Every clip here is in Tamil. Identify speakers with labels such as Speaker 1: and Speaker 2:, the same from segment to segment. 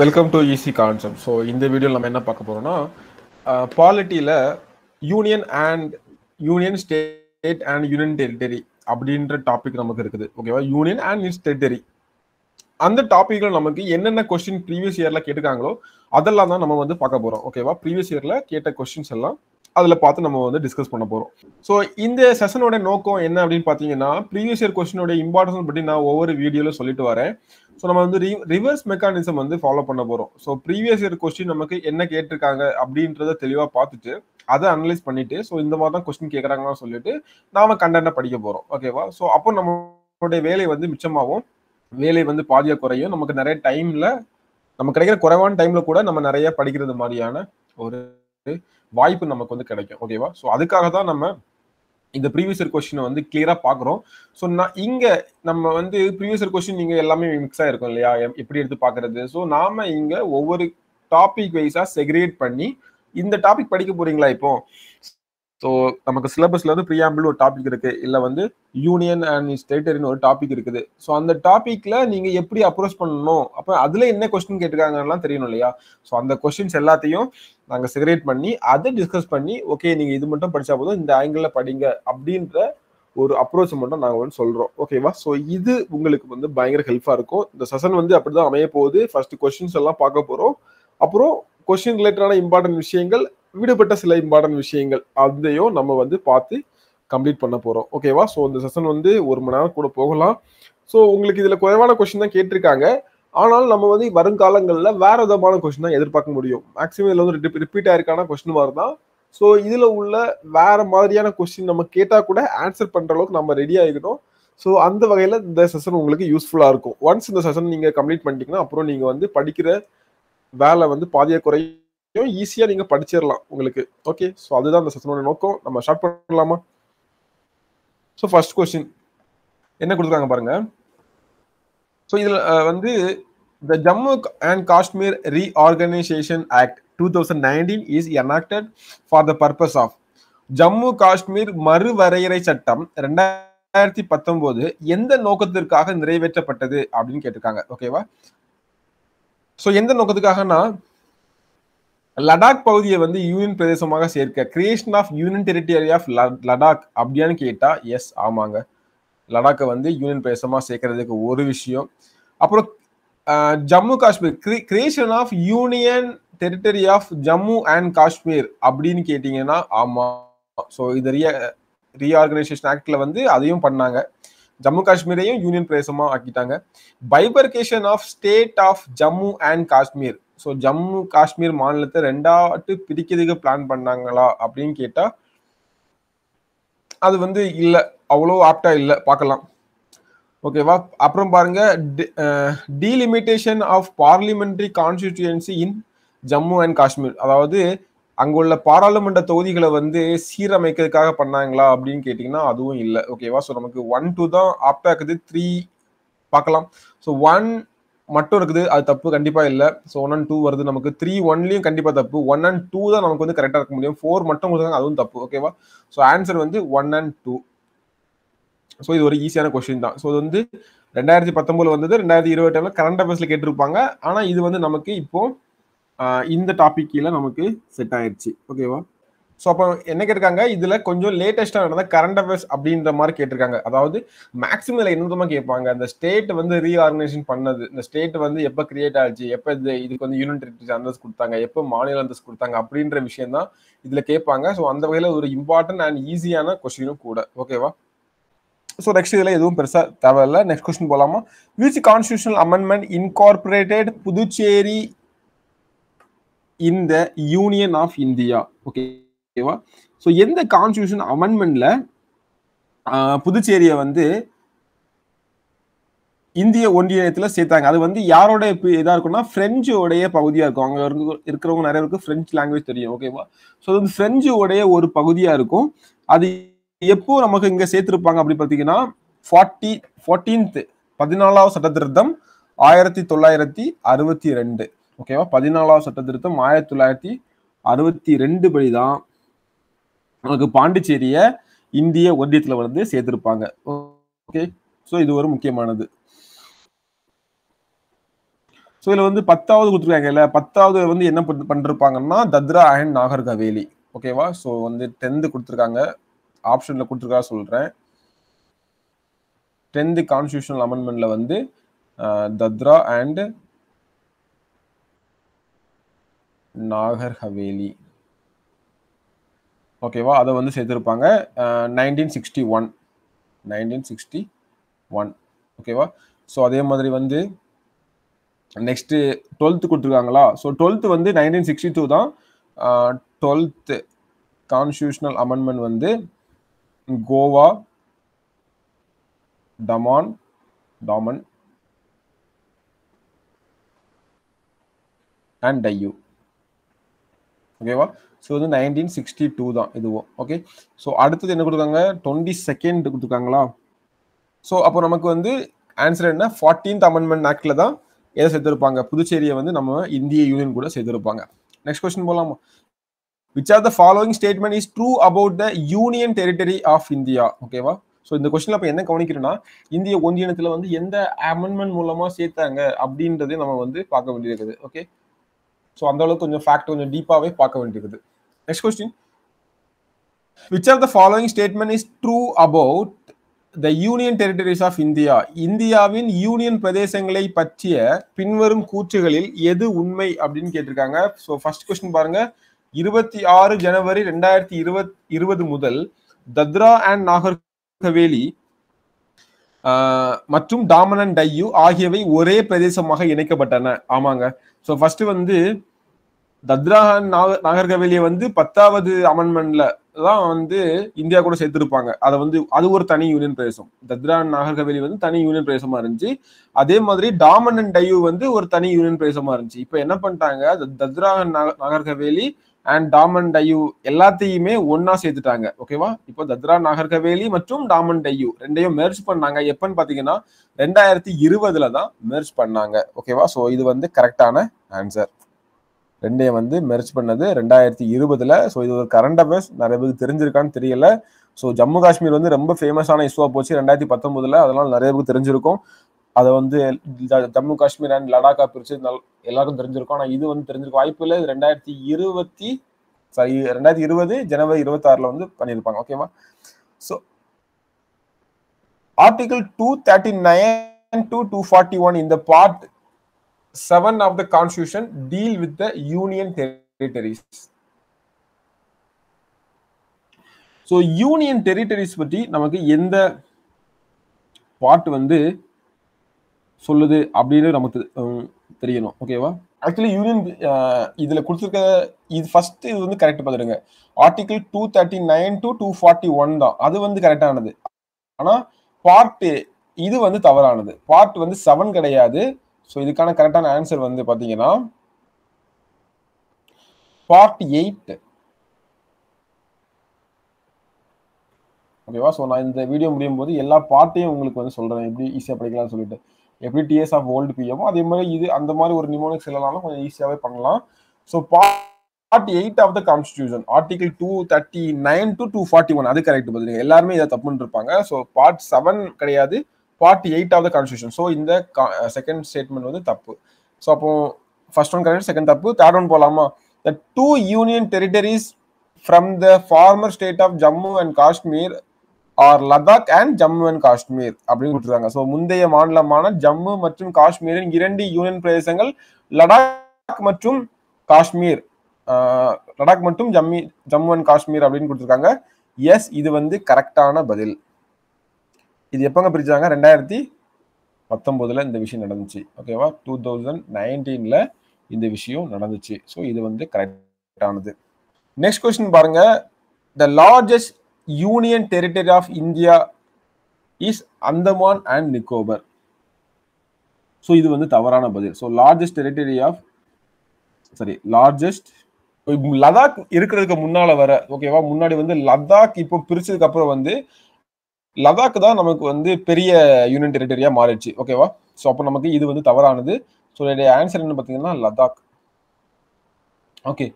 Speaker 1: Welcome to easy concept so இந்த வீடியோவில் நம்ம என்ன பார்க்க போறோம்னா பாலிட்டியில் union and union state and union territory அப்படின்ற டாபிக் நமக்கு இருக்குது. ஓகேவா யூனியன் அண்ட் இட்ஸ் டெரிட்டரி அந்த டாபிக்ல நமக்கு என்னென்ன கொஸ்டின் ப்ரீவியஸ் இயர்ல கேட்டிருக்காங்களோ அதெல்லாம் தான் நம்ம வந்து பார்க்க போறோம். ஓகேவா ப்ரீவியஸ் இயர்ல கேட்ட கொஸ்டின்ஸ் எல்லாம் அதில் பார்த்து நம்ம வந்து டிஸ்கஸ் பண்ண போகிறோம் ஸோ இந்த செஷனோட நோக்கம் என்ன அப்படின்னு பார்த்தீங்கன்னா ப்ரீவியஸ் இயர் கொஸ்டினோட இம்பார்ட்டன்ஸ் பற்றி நான் ஒவ்வொரு வீடியோவில் சொல்லிட்டு வரேன். ஸோ நம்ம வந்து ரிவர்ஸ் மெக்கானிசம் வந்து ஃபாலோ பண்ண போகிறோம் ஸோ ப்ரீவியஸ் இயர் கொஸ்டின் நமக்கு என்ன கேட்டிருக்காங்க அப்படின்றத தெளிவாக பார்த்துட்டு அதை அனலைஸ் பண்ணிட்டு ஸோ இந்த மாதிரி தான் கொஸ்டின் கேட்குறாங்கன்னு சொல்லிட்டு நாம கண்டென்ட்டை படிக்க போகிறோம் ஓகேவா ஸோ அப்போ நம்மளுடைய வேலை வந்து மிச்சமாகும். வேலை வந்து பாதியாக குறையும். நமக்கு நிறைய டைமில் நம்ம கிடைக்கிற குறைவான டைமில் கூட நம்ம நிறைய படிக்கிறது மாதிரியான ஒரு வாய்ப்பு நமக்கு வந்து கிடைக்கும். ஓகேவா ஸோ அதுக்காக தான் நம்ம இந்த ப்ரீவியஸ் கொஸ்டினை வந்து கிளியரா பாக்குறோம். ஸோ நான் இங்க நம்ம வந்து ப்ரீவியஸ் கொஸ்டின் நீங்க எல்லாமே மிக்ஸ் ஆயிருக்கும் இல்லையா? எப்படி எடுத்து பாக்குறது? ஸோ நாம இங்க ஒவ்வொரு டாபிக் வைஸா செக்ரிகேட் பண்ணி இந்த டாபிக் படிக்க போறீங்களா இப்போ? ஸோ நமக்கு சிலபஸ்ல வந்து ப்ரியாம்பிள் ஒரு டாபிக் இருக்கு. இல்லை வந்து யூனியன் அண்ட் ஸ்டேட்டரின்னு ஒரு டாபிக் இருக்குது. ஸோ அந்த டாபிக்ல நீங்க எப்படி அப்ரோச் பண்ணணும்? அப்ப அதுல என்ன கொஸ்டின் கேட்டிருக்காங்கலாம் தெரியணும் இல்லையா? ஸோ அந்த கொஸ்டின்ஸ் எல்லாத்தையும் நாங்க செக்ரேட் பண்ணி அதை டிஸ்கஸ் பண்ணி ஓகே நீங்க இது மட்டும் படிச்சா போதும் இந்த ஆங்கிள் படிங்க அப்படின்ற ஒரு அப்ரோச் மட்டும் நாங்கள் வந்து சொல்றோம். ஓகேவா ஸோ இது உங்களுக்கு வந்து பயங்கர ஹெல்ப்பா இருக்கும். இந்த செஷன் வந்து அப்படிதான் அமைய போகுது ஃபர்ஸ்ட் கொஸ்டின்ஸ் எல்லாம் பார்க்க போறோம். அப்புறம் கொஸ்டின் ரிலேட்டடான இம்பார்ட்டன்ட் விஷயங்கள் விடுபட்ட சில இம்பார்ட்டன்ட் விஷயங்கள் அதையும் நம்ம வந்து பார்த்து கம்ப்ளீட் பண்ண போகிறோம் ஓகேவா ஸோ இந்த செஷன் வந்து ஒரு மணி நேரம் கூட போகலாம். ஸோ உங்களுக்கு இதில் குறைவான கொஷின் தான் கேட்டிருக்காங்க. ஆனால் நம்ம வந்து வருங்காலங்களில் வேற விதமான கொஸ்டின் தான் எதிர்பார்க்க முடியும். மேக்ஸிமம் இதில் வந்து ரிப்பீட் ஆயிருக்கான கொஸ்டின் மாதிரி தான். ஸோ இதில் உள்ள வேற மாதிரியான கொஸ்டின் நம்ம கேட்டால் கூட ஆன்சர் பண்ணுற அளவுக்கு நம்ம ரெடி ஆகிக்கணும் ஸோ அந்த வகையில் இந்த செஷன் உங்களுக்கு யூஸ்ஃபுல்லாக இருக்கும். ஒன்ஸ் இந்த செஷன் நீங்கள் கம்ப்ளீட் பண்ணிட்டீங்கன்னா அப்புறம் நீங்கள் வந்து படிக்கிற வேலை வந்து பாதியா குறையும் ஈஸியாக நீங்கள் படிச்சிடலாம் உங்களுக்கு. ஓகே ஸோ அதுதான் அந்த செஷனோட நோக்கம். நம்ம ஸ்டார்ட் பண்ணலாமா? ஸோ ஃபர்ஸ்ட் கொஸ்டின் என்ன கொடுத்துருக்காங்க பாருங்க. ஸோ இதில் வந்து the Jammu and Kashmir reorganisation act two thousand nineteen is enacted for the purpose of Jammu Kashmir மறுவரையறை சட்டம் ரெண்டாயிரத்தி பத்தொன்பது எந்த நோக்கத்திற்காக நிறைவேற்றப்பட்டது அப்படின்னு கேட்டிருக்காங்க. ஓகேவா ஸோ எந்த நோக்கத்துக்காகனா லடாக் பகுதியை வந்து யூனியன் பிரதேசமாக சேர்க்க creation of union territory of Ladakh அப்படியான்னு கேட்டா எஸ் ஆமாங்க. லடாக்கை வந்து யூனியன் பிரதேசமாக சேர்க்கறதுக்கு ஒரு விஷயம். அப்புறம் Jammu Kashmir creation of union territory of Jammu and Kashmir அப்படின்னு கேட்டீங்கன்னா ஆமாம் ஸோ இது ரிய ரீஆர்கனைசேஷன் ஆக்டில் வந்து அதையும் பண்ணாங்க. ஜம்மு காஷ்மீரையும் யூனியன் பிரதேசமாக ஆக்கிட்டாங்க. Bifurcation of state of Jammu and Kashmir. So Jammu Kashmir மாநிலத்தை ரெண்டாட்டு பிரிக்கிறதுக்கு பிளான் பண்ணாங்களா அப்படின்னு கேட்டால் அது வந்து இல்லை. அவ்வளோ ஆப்டா இல்லை. பார்க்கலாம். ஓகேவா அப்புறம் பாருங்க. Delimitation of parliamentary constituency in Jammu and Kashmir. அதாவது அங்குள்ள பாராளுமன்ற தொகுதிகளை வந்து சீரமைக்கிறதுக்காக பண்ணாங்களா அப்படின்னு கேட்டிங்கன்னா அதுவும் இல்லை. ஓகேவா ஸோ நமக்கு ஒன் டூ தான் ஆப்டா இருக்குது. த்ரீ பார்க்கலாம். ஸோ ஒன் மட்டும் இருக்குது அது தப்பு கண்டிப்பா இல்ல. ஸோ ஒன் அண்ட் டூ வருது நமக்கு. த்ரீ ஒன்லயும் கண்டிப்பா தப்பு. ஒன் அண்ட் டூ தான் நமக்கு வந்து கரெக்டா இருக்க முடியும். ஃபோர் மட்டும் கொடுத்தாங்க அதுவும் தப்பு. ஓகேவா ஸோ ஆன்சர் வந்து ஒன் அண்ட் டூ ஸோ இது ஒரு ஈஸியான கொஸ்டின் தான். ஸோ இது வந்து ரெண்டாயிரத்தி பத்தொன்பதுல வந்தது ரெண்டாயிரத்தி இருபத்தி கரண்ட் அஃபேர்ஸ்ல கேட்டிருப்பாங்க. ஆனா இது வந்து நமக்கு இப்போ இந்த டாபிக் கீழே நமக்கு செட் ஆயிடுச்சு ஓகேவா ஸோ அப்போ என்ன கேட்டிருக்காங்க? இதில் கொஞ்சம் லேட்டஸ்ட்டாக நடந்த கரண்ட் அஃபேர்ஸ் அப்படின்ற மாதிரி கேட்டிருக்காங்க. அதாவது மேக்ஸிமம் இதில் என்ன கேட்பாங்க. அந்த ஸ்டேட் வந்து ரீஆர்கனைசேஷன் பண்ணது. இந்த ஸ்டேட் வந்து எப்போ கிரியேட் ஆச்சு? எப்போ இது இதுக்கு வந்து யூனியன் டெரிட்டரி அந்தஸ்து கொடுத்தாங்க? எப்போ மாநில அந்தஸ்து கொடுத்தாங்க? அப்படின்ற விஷயம் தான் இதில் கேட்பாங்க. ஸோ அந்த வகையில் ஒரு இம்பார்ட்டன்ட் அண்ட் ஈஸியான கொஸ்டினும் கூட. ஓகேவா ஸோ நெக்ஸ்ட் இதில் எதுவும் பெருசாக தேவையில்ல. நெக்ஸ்ட் கொஸ்டின் போகலாமா which constitutional amendment incorporated Puducherry in the union of India okay ஓகேவா? ஸோ எந்த கான்ஸ்டியூஷன் அமெண்ட்மெண்ட்ல புதுச்சேரியை வந்து இந்திய ஒன்றியத்தில் சேர்த்தாங்க. அது வந்து யாரோட இதாக இதா இருக்கும்னா பிரெஞ்சோடைய பகுதியாக இருக்கும். அங்கே இருக்கிறவங்க நிறைய பேருக்கு பிரெஞ்சு லாங்குவேஜ் தெரியும் ஓகேவா? ஸோ அது வந்து உடைய ஒரு பகுதியாக இருக்கும். அது எப்போ நமக்கு இங்க சேர்த்துருப்பாங்க அப்படி பார்த்தீங்கன்னா ஃபார்ட்டி ஃபோர்டீன்த் பதினாலாவது சட்ட திருத்தம் ஆயிரத்தி தொள்ளாயிரத்தி அறுபத்தி ரெண்டு. ஓகேவா? பதினாலாவது சட்ட திருத்தம் ஆயிரத்தி தொள்ளாயிரத்தி அறுபத்தி ரெண்டு படி தான் நமக்கு பாண்டிச்சேரியை இந்திய ஒன்றியத்தில் வந்து சேர்த்திருப்பாங்க. ஓகே ஸோ இது ஒரு முக்கியமானது. ஸோ இதில் வந்து பத்தாவது கொடுத்துருக்காங்க இல்லை? பத்தாவது வந்து என்ன பண்ணிருப்பாங்கன்னா தத்ரா அண்ட் நாகர் கவேலி. ஓகேவா ஸோ வந்து டென்த்து கொடுத்துருக்காங்க. ஆப்ஷனில் கொடுத்துருக்கா சொல்கிறேன் டென்த்து கான்ஸ்டியூஷனல் அமெண்ட்மெண்ட்டில் வந்து தத்ரா அண்ட் நாகர் ஹவேலி ஓகேவா? அதை வந்து சேர்த்துருப்பாங்க. Nineteen sixty one nineteen sixty one ஓகேவா? ஸோ அதே மாதிரி வந்து நெக்ஸ்ட்டு டுவெல்த்து கொடுத்துருக்காங்களா? ஸோ டுவெல்த்து வந்து நைன்டீன் சிக்ஸ்டி டூ தான் டுவெல்த்து கான்ஸ்டியூஷனல் அமெண்ட்மெண்ட் வந்து கோவா டமான் டாமன் அண்ட் டையூ ஓகேவா? ஸோ வந்து நைன்டீன் சிக்ஸ்டி டூ தான் இதுவும் ஓகே ஸோ அடுத்தது என்ன கொடுக்காங்க டுவெண்ட்டி செகண்ட் கொடுத்துருக்காங்களா? ஸோ அப்போ நமக்கு வந்து ஆன்சர் என்ன? ஃபார்ட்டீன்த் அமெண்ட்மெண்ட் ஆக்டில் தான் எதை சேர்த்துருப்பாங்க? புதுச்சேரியை வந்து நம்ம இந்திய யூனியன் கூட சேர்த்துருப்பாங்க. நெக்ஸ்ட் கொஸ்டின் போகலாமா which are the following statement is true about the union territory of India ஓகேவா ஸோ இந்த கொஸ்டின்ல அப்போ என்ன கவனிக்கிறோம்னா இந்திய ஒன்றியத்துல வந்து எந்த அமெண்ட்மெண்ட் மூலமாக சேர்த்தாங்க அப்படின்றதே நம்ம வந்து பார்க்க வேண்டியிருக்குது ஓகே ஸோ அந்த அளவுக்கு கொஞ்சம் ஃபேக்ட் கொஞ்சம் டீப்பாகவே பார்க்க வேண்டியிருக்குது next question which are the following statement is true about the union territories of India இந்தியாவின் யூனியன் பிரதேசங்களை பற்றிய பின்வரும் கூற்றுகளில் எது உண்மை அப்படின்னு கேட்டிருக்காங்க. ஸோ ஃபர்ஸ்ட் கொஸ்டின் பாருங்க. இருபத்தி ஆறு ஜனவரி ரெண்டாயிரத்தி இருபத் இருபது முதல் தத்ரா அண்ட் நாகர் ஹவேலி மற்றும் டாமன் அண்ட் டையூ ஆகியவை ஒரே பிரதேசமாக இணைக்கப்பட்டன. ஆமாங்க. ஸோ ஃபர்ஸ்ட் வந்து தத்ராஹன் நாக நாகர்கவேலியை வந்து பத்தாவது அமெண்ட்மெண்ட்ல தான் வந்து இந்தியா கூட சேர்த்திருப்பாங்க. அதை வந்து அது ஒரு தனி யூனியன் பிரதேசம். தத்ரான் நாகர்கவேலி வந்து தனி யூனியன் பிரதேசமா இருந்துச்சு. அதே மாதிரி டாமன் அண்ட் டையூ வந்து ஒரு தனி யூனியன் பிரதேசமா இருந்துச்சு. இப்போ என்ன பண்ணிட்டாங்க தத்ராஹன் நாகர்கவேலி அண்ட் டாமன் டையூ எல்லாத்தையுமே ஒன்னா சேர்த்துட்டாங்க. ஓகேவா இப்போ தத்ரா நாகர்கவேலி மற்றும் டாமன் டையூ ரெண்டையும் மெர்ஜ் பண்ணாங்க. எப்பன்னு பாத்தீங்கன்னா ரெண்டாயிரத்தி இருபதுல தான் மெர்ஜ் பண்ணாங்க. ஓகேவா ஸோ இது வந்து கரெக்டான ஆன்சர் ரெண்டையும் வந்து மெர்ச் பண்ணது ரெண்டாயிரத்தி இருபதுல. ஸோ இது ஒரு கரண்ட் அஃபேர்ஸ் நிறைய பேருக்கு தெரிஞ்சிருக்கான்னு தெரியல. ஸோ ஜம்மு காஷ்மீர் வந்து ரொம்ப ஃபேமஸான இஷ்யூவாக போச்சு ரெண்டாயிரத்தி பத்தொன்பதுல. அதெல்லாம் நிறைய பேருக்கு தெரிஞ்சிருக்கும். அதை வந்து ஜம்மு காஷ்மீர் அண்ட் லடாக்கா பிரிச்சு நல்- எல்லாருக்கும் தெரிஞ்சிருக்கும். ஆனால் இது வந்து தெரிஞ்சிருக்க வாய்ப்பு இல்லை. ரெண்டாயிரத்தி இருபத்தி சாரி ரெண்டாயிரத்தி இருபது ஜனவரி இருபத்தாறில் வந்து பண்ணியிருப்பாங்க. ஓகேவா so article two thirty nine to two forty one இந்த part seven of the constitution deal with the union territories so union territories பற்றி நமக்கு எந்த பார்ட் வந்து சொல்லுது அப்படின்னு நமக்கு தெரியணும். ஓகேவா ஆக்சுவலி யூனியன் இதில் கொடுத்துருக்க இது ஃபர்ஸ்ட் இது வந்து correct பார்த்துடுங்க article two thirty nine to two forty one தான். அது வந்து கரெக்டானது ஆனால் பார்ட் இது வந்து தவறானது. பார்ட் வந்து செவன் கிடையாது. ஸோ இதுக்கான கரெக்டான ஆன்சர் வந்து பார்த்தீங்கன்னா பார்ட் எயிட் ஓகேவா ஸோ நான் இந்த வீடியோ முடியும் போது எல்லா பார்ட்டையும் உங்களுக்கு வந்து சொல்கிறேன் எப்படி ஈஸியாக படிக்கலாம்னு சொல்லிட்டு. எப்படி டிஎஸ் ஆஃப் ஓல்டு பிஎமோ அதே மாதிரி இது அந்த மாதிரி ஒரு நிமோனிக் செல்லலாம் கொஞ்சம் ஈஸியாகவே பண்ணலாம். So part eight of the constitution article two thirty nine to two forty one அது கரெக்ட் பதிலுங்க. எல்லாருமே இதை தப்புன்னு இருப்பாங்க ஸோ பார்ட் செவன் கிடையாது. Part eight of the constitution. So இந்த செகண்ட் ஸ்டேட்மெண்ட் வந்து தப்பு. ஸோ அப்போ ஃபர்ஸ்ட் ஒன் கரெக்ட் செகண்ட் தப்பு. தேர்ட் ஒன் போகலாமா the two union territories from the former state of Jammu and Kashmir are Ladakh and Jammu and Kashmir அப்படின்னு கொடுத்துருக்காங்க. ஸோ முந்தைய மாநிலமான ஜம்மு மற்றும் காஷ்மீரின் இரண்டு யூனியன் பிரதேசங்கள் லடாக் மற்றும் காஷ்மீர் லடாக் மற்றும் ஜம்மி ஜம்மு அண்ட் காஷ்மீர் அப்படின்னு கொடுத்துருக்காங்க. எஸ் இது வந்து கரெக்டான பதில். இது எப்பங்க பிரிச்சாங்க? ரெண்டாயிரத்தி பத்தொம்போதில் இந்த விஷயம் நடந்துச்சு. ஓகேவா டூ தௌசண்ட் நைன்டீனில் இந்த விஷயம் நடந்துச்சு. ஸோ இது வந்து கரெக்டானது நெக்ஸ்ட் கொஸ்டின் பாருங்க. The largest union territory of India is Andaman and Nicobar so இது வந்து தவறான பதில். So largest territory of sorry largest Ladakh இருக்கிறதுக்கு முன்னால வர ஓகேவா முன்னாடி வந்து லடாக் இப்போ பிரிச்சதுக்கு அப்புறம் வந்து லடாக் தான் நமக்கு வந்து பெரிய யூனியன் டெரிட்டரியா மாறிடுச்சு. ஓகேவா ஸோ அப்போ நமக்கு இது வந்து தவறானது. ஸோ என்னுடைய ஆன்சர் என்ன பார்த்தீங்கன்னா லடாக் ஓகே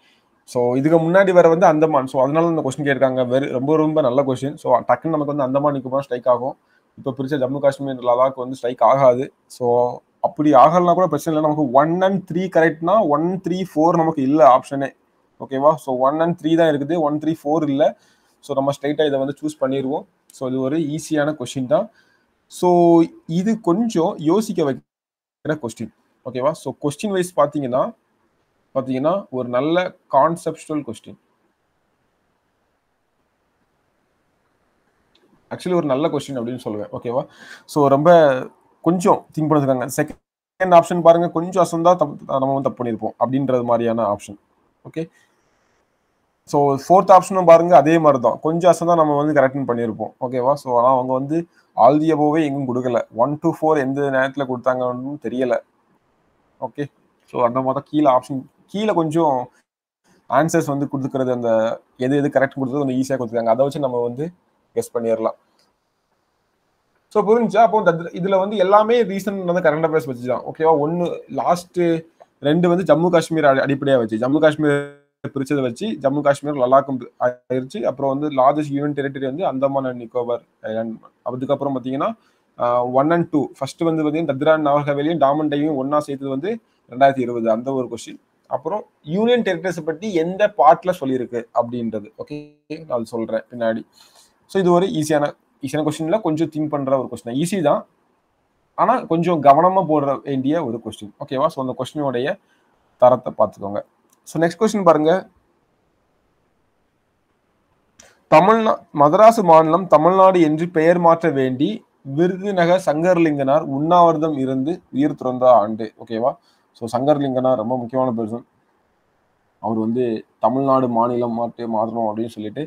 Speaker 1: ஸோ இதுக்கு முன்னாடி வர வந்து அந்தமான். ஸோ அதனால இந்த கொஸ்டின் கேட்டிருக்காங்க. வெரி ரொம்ப ரொம்ப நல்ல கொஸ்டின் ஸோ டக்குன்னு நமக்கு வந்து அந்தமான் நிற்குமா ஸ்ட்ரைக் ஆகும். இப்போ பிரிச்ச ஜம்மு காஷ்மீர் லடாக் வந்து ஸ்ட்ரைக் ஆகாது. ஸோ அப்படி ஆகலனா கூட பிரச்சனை இல்லை. நமக்கு ஒன் அண்ட் த்ரீ கரெக்ட்னா ஒன் த்ரீ ஃபோர் நமக்கு இல்லை ஆப்ஷனே ஓகேவா ஸோ ஒன் அண்ட் த்ரீ தான் இருக்குது. ஒன் த்ரீ ஃபோர் இல்லை. ஸோ நம்ம ஸ்ட்ரைட்டாக இதை வந்து சூஸ் பண்ணிடுவோம் ஸோ இது ஒரு ஈஸியான கொஸ்டின் தான். ஸோ இது கொஞ்சம் யோசிக்க வைக்கிற கொஸ்டின் ஓகேவா ஸோ கொஸ்டின் வைஸ் பார்த்தீங்கன்னா பார்த்தீங்கன்னா ஒரு நல்ல கான்செப்டுவல் கொஸ்டின் ஆக்சுவலி ஒரு நல்ல கொஸ்டின் அப்படின்னு சொல்லுவேன். ஓகேவா ஸோ ரொம்ப கொஞ்சம் திங்க் பண்ணிருக்காங்க. செகண்ட் ஆப்ஷன் பாருங்க. கொஞ்சம் அசந்தா தப்பு நம்ம வந்து தப்பு பண்ணியிருப்போம் அப்படின்றது மாதிரியான ஆப்ஷன் ஓகே ஸோ ஃபோர்த் ஆப்ஷனும் பாருங்க அதே மாதிரி தான் கொஞ்சம் அசந்தா நம்ம வந்து கரெக்டன் பண்ணியிருப்போம். ஓகேவா ஸோ ஆனால் அவங்க வந்து ஆல்தி அபோவே எங்கும் கொடுக்கல. ஒன் டு ஃபோர் எந்த நேரத்தில் கொடுத்தாங்கன்னு தெரியல. ஓகே ஸோ அந்த மாதிரி கீழே ஆப்ஷன் கீழே கொஞ்சம் ஆன்சர்ஸ் வந்து கொடுத்துக்கிறது அந்த எது எது கரெக்ட் கொடுத்தது கொஞ்சம் ஈஸியாக கொடுத்துருக்காங்க. அதை வச்சு நம்ம வந்து கெஸ் பண்ணிடலாம். ஸோ புரிஞ்சா அப்போ இதில் வந்து எல்லாமே ரீசன் வந்து கரண்ட் அஃபேர்ஸ் வச்சு தான் ஓகேவா ஒன்று லாஸ்ட்டு ரெண்டு வந்து ஜம்மு காஷ்மீர் அடிப்படையாக வச்சு. ஜம்மு காஷ்மீர் பிரிச்சதை வச்சு ஜம்மு காஷ்மீர் லடாக்கும் ஆயிருச்சு. அப்புறம் வந்து லார்ஜஸ்ட் யூனியன் டெரிட்டரி வந்து அந்தமான் அண்ட் நிக்கோபார் அதுக்கப்புறம் பார்த்தீங்கன்னா ஒன் அண்ட் டூ ஃபர்ஸ்ட் வந்து பார்த்தீங்கன்னா தத்ரான் நவர்ஹவேலியும் டாமண்டையும் ஒன்னா சேர்த்தது வந்து ரெண்டாயிரத்தி இருபது. அந்த ஒரு கொஸ்டின் அப்புறம் யூனியன் டெரிட்டரிஸை பற்றி எந்த பாட்டில் சொல்லியிருக்கு அப்படின்றது. ஓகே நான் சொல்கிறேன் பின்னாடி. ஸோ இது ஒரு ஈஸியான ஈஸியான கொஸ்டின்ல கொஞ்சம் திங்க் பண்ணுற ஒரு கொஸ்டின் ஈஸி தான். ஆனால் கொஞ்சம் கவனமாக போடுற வேண்டிய ஒரு கொஸ்டின் ஓகேவா ஸோ அந்த கொஸ்டினுடைய தரத்தை பார்த்துக்கோங்க. ஸோ நெக்ஸ்ட் கொஸ்டின் பாருங்க. தமிழ்நா மதராசு மாநிலம் தமிழ்நாடு என்று பெயர் மாற்ற வேண்டி விருதுநகர் சங்கர்லிங்கனார் உண்ணாவிரதம் இருந்து உயிர் துறந்த ஆண்டு. ஓகேவா ஸோ சங்கர்லிங்கனார் ரொம்ப முக்கியமான பெர்சன் அவர் வந்து தமிழ்நாடு மாநிலம் மாட்டு மாற்றணும் அப்படின்னு சொல்லிட்டு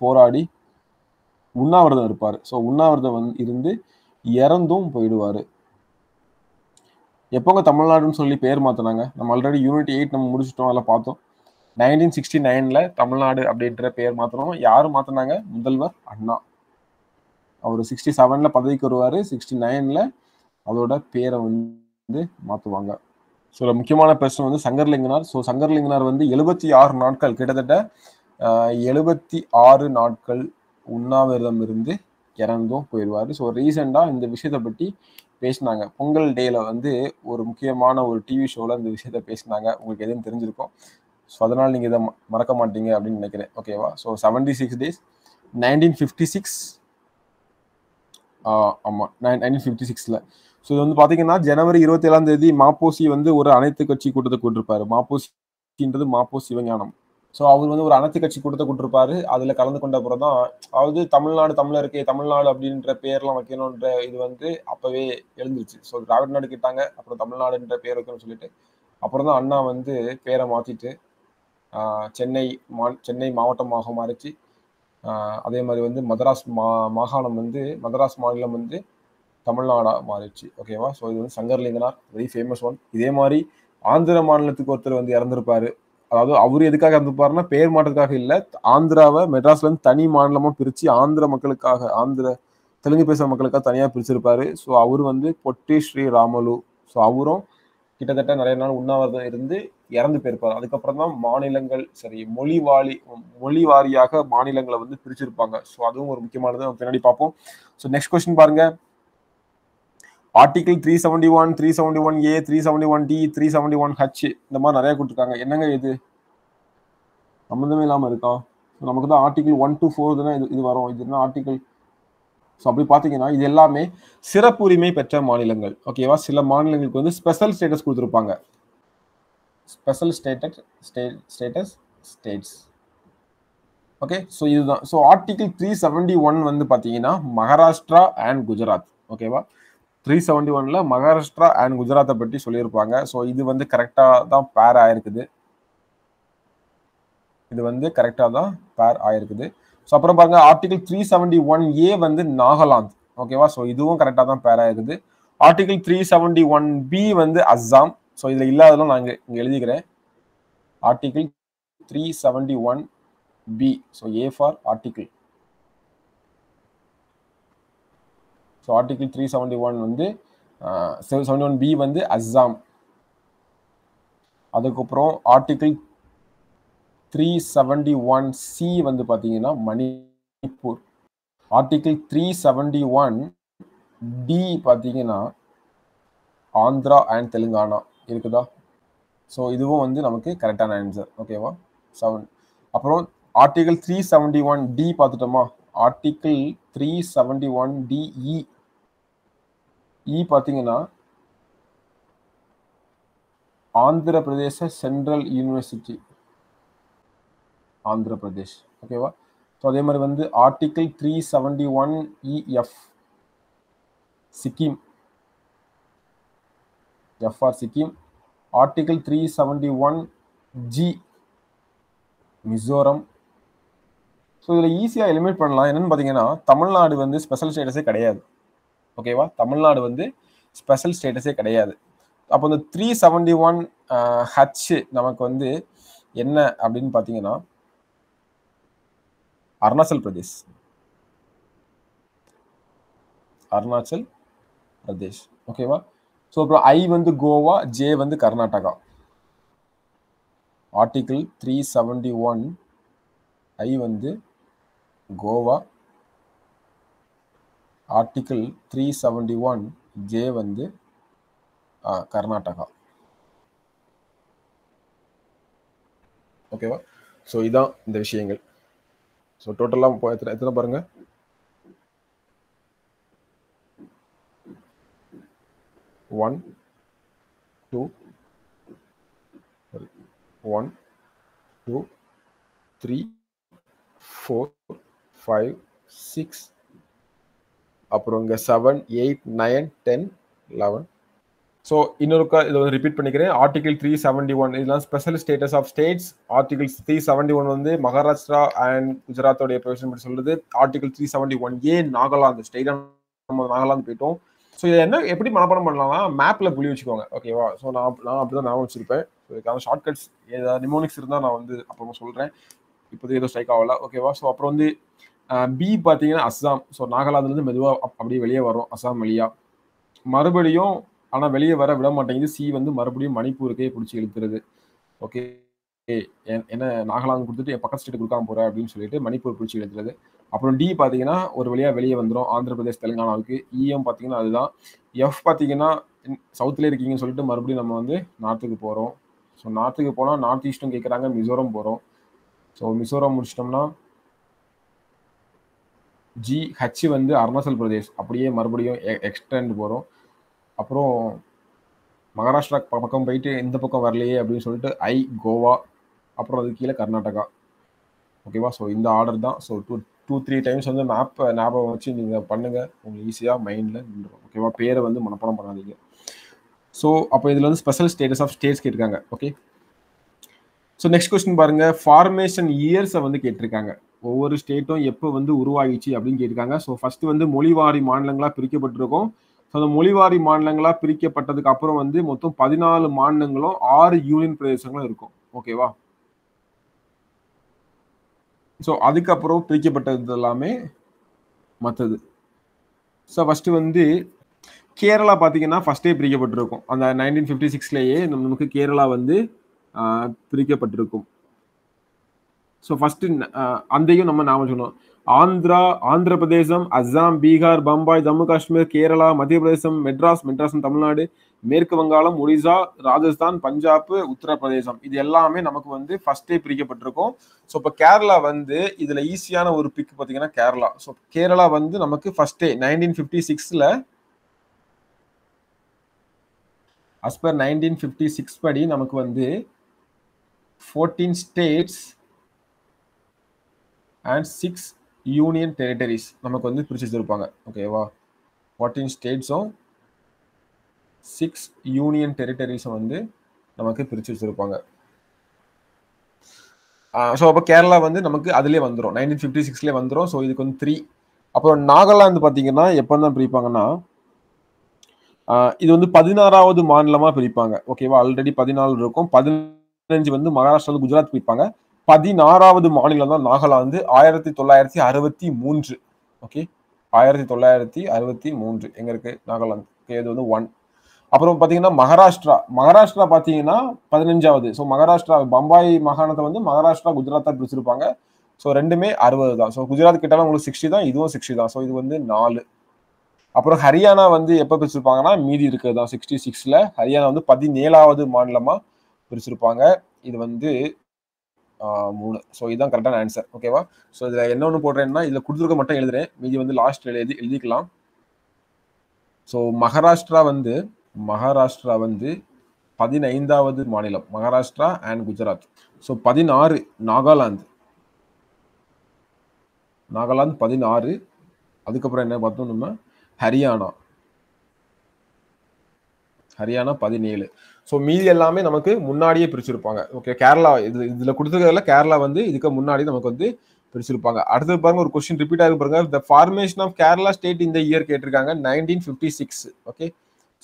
Speaker 1: போராடி உண்ணாவிரதம் இருப்பார் ஸோ உண்ணாவிரதம் வந்து இருந்து இறந்தும் போயிடுவார். எப்போங்க தமிழ்நாடுன்னு சொல்லி பேர் மாற்றினாங்க நம்ம ஆல்ரெடி யூனிட் எயிட் நம்ம முடிச்சிட்டோம் அதில் பார்த்தோம். நைன்டீன் சிக்ஸ்டி நைனில் தமிழ்நாடு அப்படின்ற பேர் மாற்றினோம் யார் மாற்றினாங்க முதல்வர் அண்ணா. அவர் சிக்ஸ்டி செவனில் பதவிக்கு வருவார். சிக்ஸ்டி நைனில் அதோட பேரை வந்து மாற்றுவாங்க ஸோ முக்கியமான பிரச்சனை வந்து சங்கர்லிங்கனார். ஸோ சங்கர்லிங்கனார் வந்து எழுபத்தி ஆறு நாட்கள் கிட்டத்தட்ட எழுபத்தி ஆறு நாட்கள் உண்ணாவிரதம் இருந்து இறந்தும் போயிடுவார் ஸோ ரீசெண்டாக இந்த விஷயத்தை பற்றி பேசினாங்க. பொங்கல் டேல வந்து ஒரு முக்கியமான ஒரு டிவி ஷோவில் இந்த விஷயத்த பேசினாங்க. உங்களுக்கு எதுவும் தெரிஞ்சிருக்கும். ஸோ அதனால் நீங்கள் இதை மறக்க மாட்டீங்க அப்படின்னு நினைக்கிறேன். ஓகேவா so seventy six days nineteen fifty six ஆமாம் நைன் நைன்டீன் ஃபிஃப்டி சிக்ஸில் ஸோ இது வந்து பார்த்தீங்கன்னா ஜனவரி இருபத்தி ஏழாம் தேதி மாப்போசி வந்து ஒரு அனைத்து கட்சி கூட்டத்தை கூட்டிருப்பாரு மாப்போசின்றது மாப்போ சிவஞானம் ஸோ அவர் வந்து ஒரு அனைத்து கட்சி கூட்டத்தை கூட்டிருப்பாரு. அதில் கலந்து கொண்ட அப்புறம் தான் அதாவது தமிழ்நாடு தமிழருக்கு தமிழ்நாடு அப்படின்ற பேர்லாம் வைக்கணுன்ற இது வந்து அப்போவே எழுந்துருச்சு. ஸோ திராவிட நாடு கேட்டாங்க அப்புறம் தமிழ்நாடுன்ற பேர் வைக்கணும்னு சொல்லிட்டு. அப்புறம் தான் அண்ணா வந்து பேரை மாற்றிட்டு சென்னை மா சென்னை மாவட்டமாக மாறிச்சு. அதே மாதிரி வந்து மதராஸ் மா மாகாணம் வந்து மதராஸ் மாநிலம் வந்து தமிழ்நாடாக மாறிடுச்சு. ஓகேவா ஸோ இது வந்து சங்கர்லிங்கனார் வெரி ஃபேமஸ் ஒன் இதே மாதிரி ஆந்திர மாநிலத்துக்கு ஒருத்தர் வந்து இறந்துருப்பாரு. அதாவது அவர் எதுக்காக இருந்துப்பாருன்னா பேர் மாற்றத்துக்காக இல்லை. ஆந்திராவை மெட்ராஸ்ல இருந்து தனி மாநிலமா பிரிச்சு ஆந்திர மக்களுக்காக ஆந்திர தெலுங்கு பேசுகிற மக்களுக்காக தனியாக பிரிச்சிருப்பாரு. ஸோ அவர் வந்து பொட்டி ஸ்ரீ ராமலு. ஸோ அவரும் கிட்டத்தட்ட நிறைய நாள் உண்ணாவிரதம் இருந்து இறந்து போயிருப்பார். அதுக்கப்புறம் தான் மாநிலங்கள் சரி மொழி வாரி மொழி வாரியாக மாநிலங்களை வந்து பிரிச்சிருப்பாங்க. ஸோ அதுவும் ஒரு முக்கியமானது. பின்னாடி பார்ப்போம். ஸோ நெக்ஸ்ட் கொஸ்டின் பாருங்க. Article three seventy one three seventy one A three seventy one D three seventy one H இந்த மாதிரி நிறைய கொடுத்துருக்காங்க. என்னங்க இது? சம்மந்தமே இல்லாமல் இருக்கா? நமக்கு தான் ஆர்டிகிள் ஒன் டு ஃபோர் தானே இது இது வரும். இது என்ன ஆர்டிகிள் ஸோ அப்படி பார்த்தீங்கன்னா இது எல்லாமே சிறப்புரிமை பெற்ற மாநிலங்கள். ஓகேவா சில மாநிலங்களுக்கு வந்து ஸ்பெஷல் ஸ்டேட்டஸ் கொடுத்துருப்பாங்க. Special status state status states okay so இதுதான். So article three seventy one வந்து பார்த்தீங்கன்னா மகாராஷ்டிரா அண்ட் குஜராத் ஓகேவா த்ரீ செவன்டி ஒன்ல மகாராஷ்டிரா அண்ட் குஜராத்தை பற்றி சொல்லியிருப்பாங்க. ஸோ இது வந்து கரெக்டாக தான் பேர் ஆயிருக்குது. இது வந்து கரெக்டாக தான் பேர் ஆயிருக்குது. ஸோ அப்புறம் பாருங்க article three seventy one A வந்து நாகாலாந்து. ஓகேவா ஸோ இதுவும் கரெக்டாக தான் பேர் ஆயிருக்குது. Article three seventy one B வந்து அஸ்ஸாம். ஸோ இதில் இல்லாததெல்லாம் நான் இங்கே இங்கே எழுதிக்கிறேன். Article three seventy one B so A for article so article three seventy one வந்து செவன்டி ஒன் பி வந்து அஸ்ஸாம் அதுக்கப்புறம் article three seventy one C வந்து பார்த்தீங்கன்னா Manipur. Article three seventy one D பார்த்தீங்கன்னா ஆந்திரா அண்ட் தெலுங்கானா இருக்குதா? ஸோ இதுவும் வந்து நமக்கு கரெக்டான ஆன்சர் ஓகேவா செவன் அப்புறம் article three seventy one D பார்த்துட்டோமா article three seventy one D E E பார்த்தீங்கன்னா ஆந்திர பிரதேச சென்ட்ரல் யூனிவர்சிட்டி. ஆந்திர பிரதேஷ் ஓகேவா? ஸோ அதே மாதிரி வந்து article three seventy one E F Sikkim. F R Sikkim. Article three seventy one G Mizoram. So இதில் ஈஸியாக எலிமினேட் பண்ணலாம். என்னென்னு பார்த்தீங்கன்னா தமிழ்நாடு வந்து ஸ்பெஷல் ஸ்டேட்டஸே கிடையாது. ஓகேவா? தமிழ்நாடு வந்து ஸ்பெஷல் ஸ்டேட்டஸே கிடையாது. அப்போ இந்த த்ரீ செவன்டி ஒன் ஹச் நமக்கு வந்து என்ன அப்படின்னு பார்த்தீங்கன்னா அருணாச்சல் பிரதேஷ். அருணாச்சல் பிரதேஷ். ஓகேவா? ஸோ அப்புறம் ஐ வந்து கோவா ஜே வந்து Karnataka. Article three seventy one I வந்து Goa article three seventy one J வந்து கர்நாடகா. ஓகேவா? ஸோ இதான் இந்த விஷயங்கள். ஸோ டோட்டலாக இப்போ எத்தனை எத்தனை பாருங்கள் one two one two three four five six அப்புறம் இங்கே seven eight nine ten eleven so இன்னொருக்கா இதை வந்து ரிப்பீட் பண்ணிக்கிறேன். ஆர்டிகல் த்ரீ செவன்டி ஒன் இதெல்லாம் special status of states article three seventy one வந்து மகாராஷ்டிரா அண்ட் குஜராத்தோடைய ப்ரொவிஷன் பற்றி சொல்கிறது article three seventy one A Nagaland ஸ்டேட்டாக நம்ம நாகாலாந்து போயிட்டோம். ஸோ இதை என்ன எப்படி மனப்பாடம் பண்ணலாம்னா மேப்பில் புள்ளி வச்சுக்கோங்க. ஓகேவா ஸோ நான் நான் அப்படிதான் ஞாபகம் வச்சிருப்பேன். ஸோ இதுக்கான ஷார்ட்கட்ஸ் ஏதாவது நிமோனிக்ஸ் இருந்தால் நான் வந்து அப்புறமா சொல்கிறேன் இப்போதைக்கு எதுவும் ஸ்ட்ரைக் ஆகல. ஓகேவா ஸோ அப்புறம் வந்து பி பார்த்தீங்கன்னா அஸ்ஸாம். ஸோ நாகாலாந்துலேருந்து மெதுவாக அப்படியே வெளியே வரும் அஸ்ஸாம் வழியாக மறுபடியும் ஆனால் வெளியே வர விட மாட்டேங்குது. சி வந்து மறுபடியும் மணிப்பூருக்கே பிடிச்சி இழுத்துறது ஓகே என்ன நாகாலாந்து கொடுத்துட்டு என் பக்கத்து ஸ்டேட் கொடுக்காம போகிற அப்படின்னு சொல்லிட்டு மணிப்பூர் பிடிச்சி இழுத்துறது அப்புறம் டி பார்த்தீங்கன்னா ஒரு வழியாக வெளியே வந்துடும் ஆந்திர பிரதேஷ் தெலுங்கானாவுக்கு. இஎம் பார்த்தீங்கன்னா அதுதான். எஃப் பார்த்தீங்கன்னா சவுத்தில் இருக்கீங்கன்னு சொல்லிட்டு மறுபடியும் நம்ம வந்து நார்த்துக்கு போகிறோம் ஸோ நார்த்துக்கு போனால் நார்த் ஈஸ்டும் கேட்குறாங்க மிசோரம் போகிறோம் ஸோ மிசோரம் முடிச்சிட்டோம்னா ஜி ஹச் வந்து அருணாச்சல் பிரதேஷ். அப்படியே மறுபடியும் எக்ஸ்டெண்ட் போகிறோம் அப்புறம் மகாராஷ்டிரா பக்கம் போயிட்டு இந்த பக்கம் வரலையே அப்படின்னு சொல்லிட்டு ஐ கோவா அப்புறம் அது கீழே கர்நாடகா. ஓகேவா ஸோ இந்த ஆர்டர் தான். So two two three times வந்து மேப்பை ஞாபகம் வச்சு நீங்கள் பண்ணுங்கள் உங்களுக்கு ஈஸியாக மைண்டில் நின்றுடும். ஓகேவா பேரை வந்து மனப்பாடம் பண்ணாதீங்க. ஸோ அப்போ இதில் வந்து ஸ்பெஷல் ஸ்டேட்டஸ் ஆஃப் ஸ்டேட்ஸ் கேட்டிருக்காங்க. ஓகே ஸோ நெக்ஸ்ட் கொஸ்டின் பாருங்கள் ஃபார்மேஷன் இயர்ஸை வந்து கேட்டிருக்காங்க. ஒவ்வொரு ஸ்டேட்டும் எப்போ வந்து உருவாகிச்சு அப்படின்னு கேட்டிருக்காங்க. ஸோ ஃபஸ்ட்டு வந்து மொழிவாரி மாநிலங்களாக பிரிக்கப்பட்டிருக்கும். ஸோ அந்த மொழிவாரி மாநிலங்களாக பிரிக்கப்பட்டதுக்கு அப்புறம் வந்து மொத்தம் பதினாலு மாநிலங்களும் ஆறு யூனியன் பிரதேசங்களும் இருக்கும். ஓகேவா ஸோ அதுக்கப்புறம் பிரிக்கப்பட்டது எல்லாமே மற்றது ஸோ ஃபஸ்ட்டு வந்து கேரளா பார்த்தீங்கன்னா ஃபஸ்ட்டே பிரிக்கப்பட்டிருக்கும். அந்த நைன்டீன் ஃபிஃப்டி சிக்ஸ்லேயே நமக்கு கேரளா வந்து பிரிக்கப்பட்டிருக்கும். ஸோ ஃபஸ்ட்டு அந்தையும் நம்ம நாம சொன்னோம் ஆந்திரா ஆந்திர பிரதேசம் அஸ்ஸாம் பீகார் பம்பாய் ஜம்மு காஷ்மீர் கேரளா மத்திய பிரதேசம் மெட்ராஸ் மெட்ராஸ் தமிழ்நாடு மேற்கு வங்காளம் ஒடிசா ராஜஸ்தான் பஞ்சாப் உத்தரப்பிரதேசம் இது எல்லாமே நமக்கு வந்து ஃபர்ஸ்டே பிரிக்கப்பட்டிருக்கும் ஸோ இப்போ கேரளா வந்து இதில் ஈஸியான ஒரு பிக் பார்த்தீங்கன்னா கேரளா ஸோ கேரளா வந்து நமக்கு ஃபர்ஸ்டே நைன்டீன் ஃபிஃப்டி சிக்ஸில் as per nineteen fifty six படி நமக்கு வந்து fourteen states and six union territories நமக்கு வந்து பிரித்து வச்சுருப்பாங்க. ஓகேவா ஃபோர்டீன் ஸ்டேட்ஸும் சிக்ஸ் யூனியன் டெரிட்டரிஸும் வந்து நமக்கு பிரித்து வச்சுருப்பாங்க. ஸோ அப்போ கேரளா வந்து நமக்கு அதுலேயே வந்துடும் நைன்டீன் ஃபிஃப்டி சிக்ஸ்லேயே வந்துடும் ஸோ இதுக்கு வந்து த்ரீ அப்புறம் நாகாலாந்து பார்த்தீங்கன்னா எப்போ தான் பிரிப்பாங்கன்னா இது வந்து பதினாறாவது மாநிலமாக பிரிப்பாங்க. ஓகேவா ஆல்ரெடி பதினாலு இருக்கும். பதினஞ்சு வந்து மகாராஷ்டிராவில் குஜராத் பிரிப்பாங்க. பதினாறாவது மாநிலம் தான் நாகாலாந்து ஆயிரத்தி தொள்ளாயிரத்தி அறுபத்தி மூன்று. ஓகே ஆயிரத்தி தொள்ளாயிரத்தி அறுபத்தி மூன்று. எங்க இருக்கு? நாகாலாந்து. இது வந்து ஒன் அப்புறம் பார்த்தீங்கன்னா மகாராஷ்டிரா. மகாராஷ்டிரா பார்த்தீங்கன்னா பதினஞ்சாவது. ஸோ மகாராஷ்டிரா பம்பாய் மாகாணத்தை வந்து மகாராஷ்டிரா குஜராத்தா பிரிச்சிருப்பாங்க. ஸோ ரெண்டுமே அறுபது தான். ஸோ குஜராத் கிட்டாலும் உங்களுக்கு சிக்ஸ்டி தான் இதுவும் சிக்ஸ்டி தான். ஸோ இது வந்து நாலு. அப்புறம் ஹரியானா வந்து எப்போ பிரிச்சிருப்பாங்கன்னா மீதி இருக்கிறது தான். சிக்ஸ்டி சிக்ஸில் ஹரியானா வந்து பதினேழாவது மாநிலமாக பிரிச்சிருப்பாங்க. இது வந்து மூணு. ஸோ இதுதான் கரெக்டான ஆன்சர் ஓகேவா ஸோ இதில் என்ன ஒன்று போடுறேன்னா இதில் கொடுத்துருக்க மட்டும் எழுதுறேன். மீதி வந்து லாஸ்ட் எழுதி எழுதிக்கலாம். ஸோ மகாராஷ்டிரா வந்து மகாராஷ்டிரா வந்து பதினைந்தாவது மாநிலம். மகாராஷ்டிரா அண்ட் குஜராத். ஸோ பதினாறு நாகாலாந்து. நாகாலாந்து பதினாறு. அதுக்கப்புறம் என்ன பார்த்தோம் நம்ம? ஹரியானா. ஹரியானா பதினேழு. ஸோ மீதி எல்லாமே நமக்கு முன்னாடியே பிரிச்சிருப்பாங்க. ஓகே கேரளா இது இதில் கொடுத்துருக்கிறதுல கேரளா வந்து இதுக்கு முன்னாடி நமக்கு வந்து பிரிச்சிருப்பாங்க. அடுத்தது பாருங்க ஒரு கொஸ்டின் ரிப்பீட் ஆகி பாருங்க. The formation of Kerala state இந்த இயர் கேட்டிருக்காங்க nineteen fifty six okay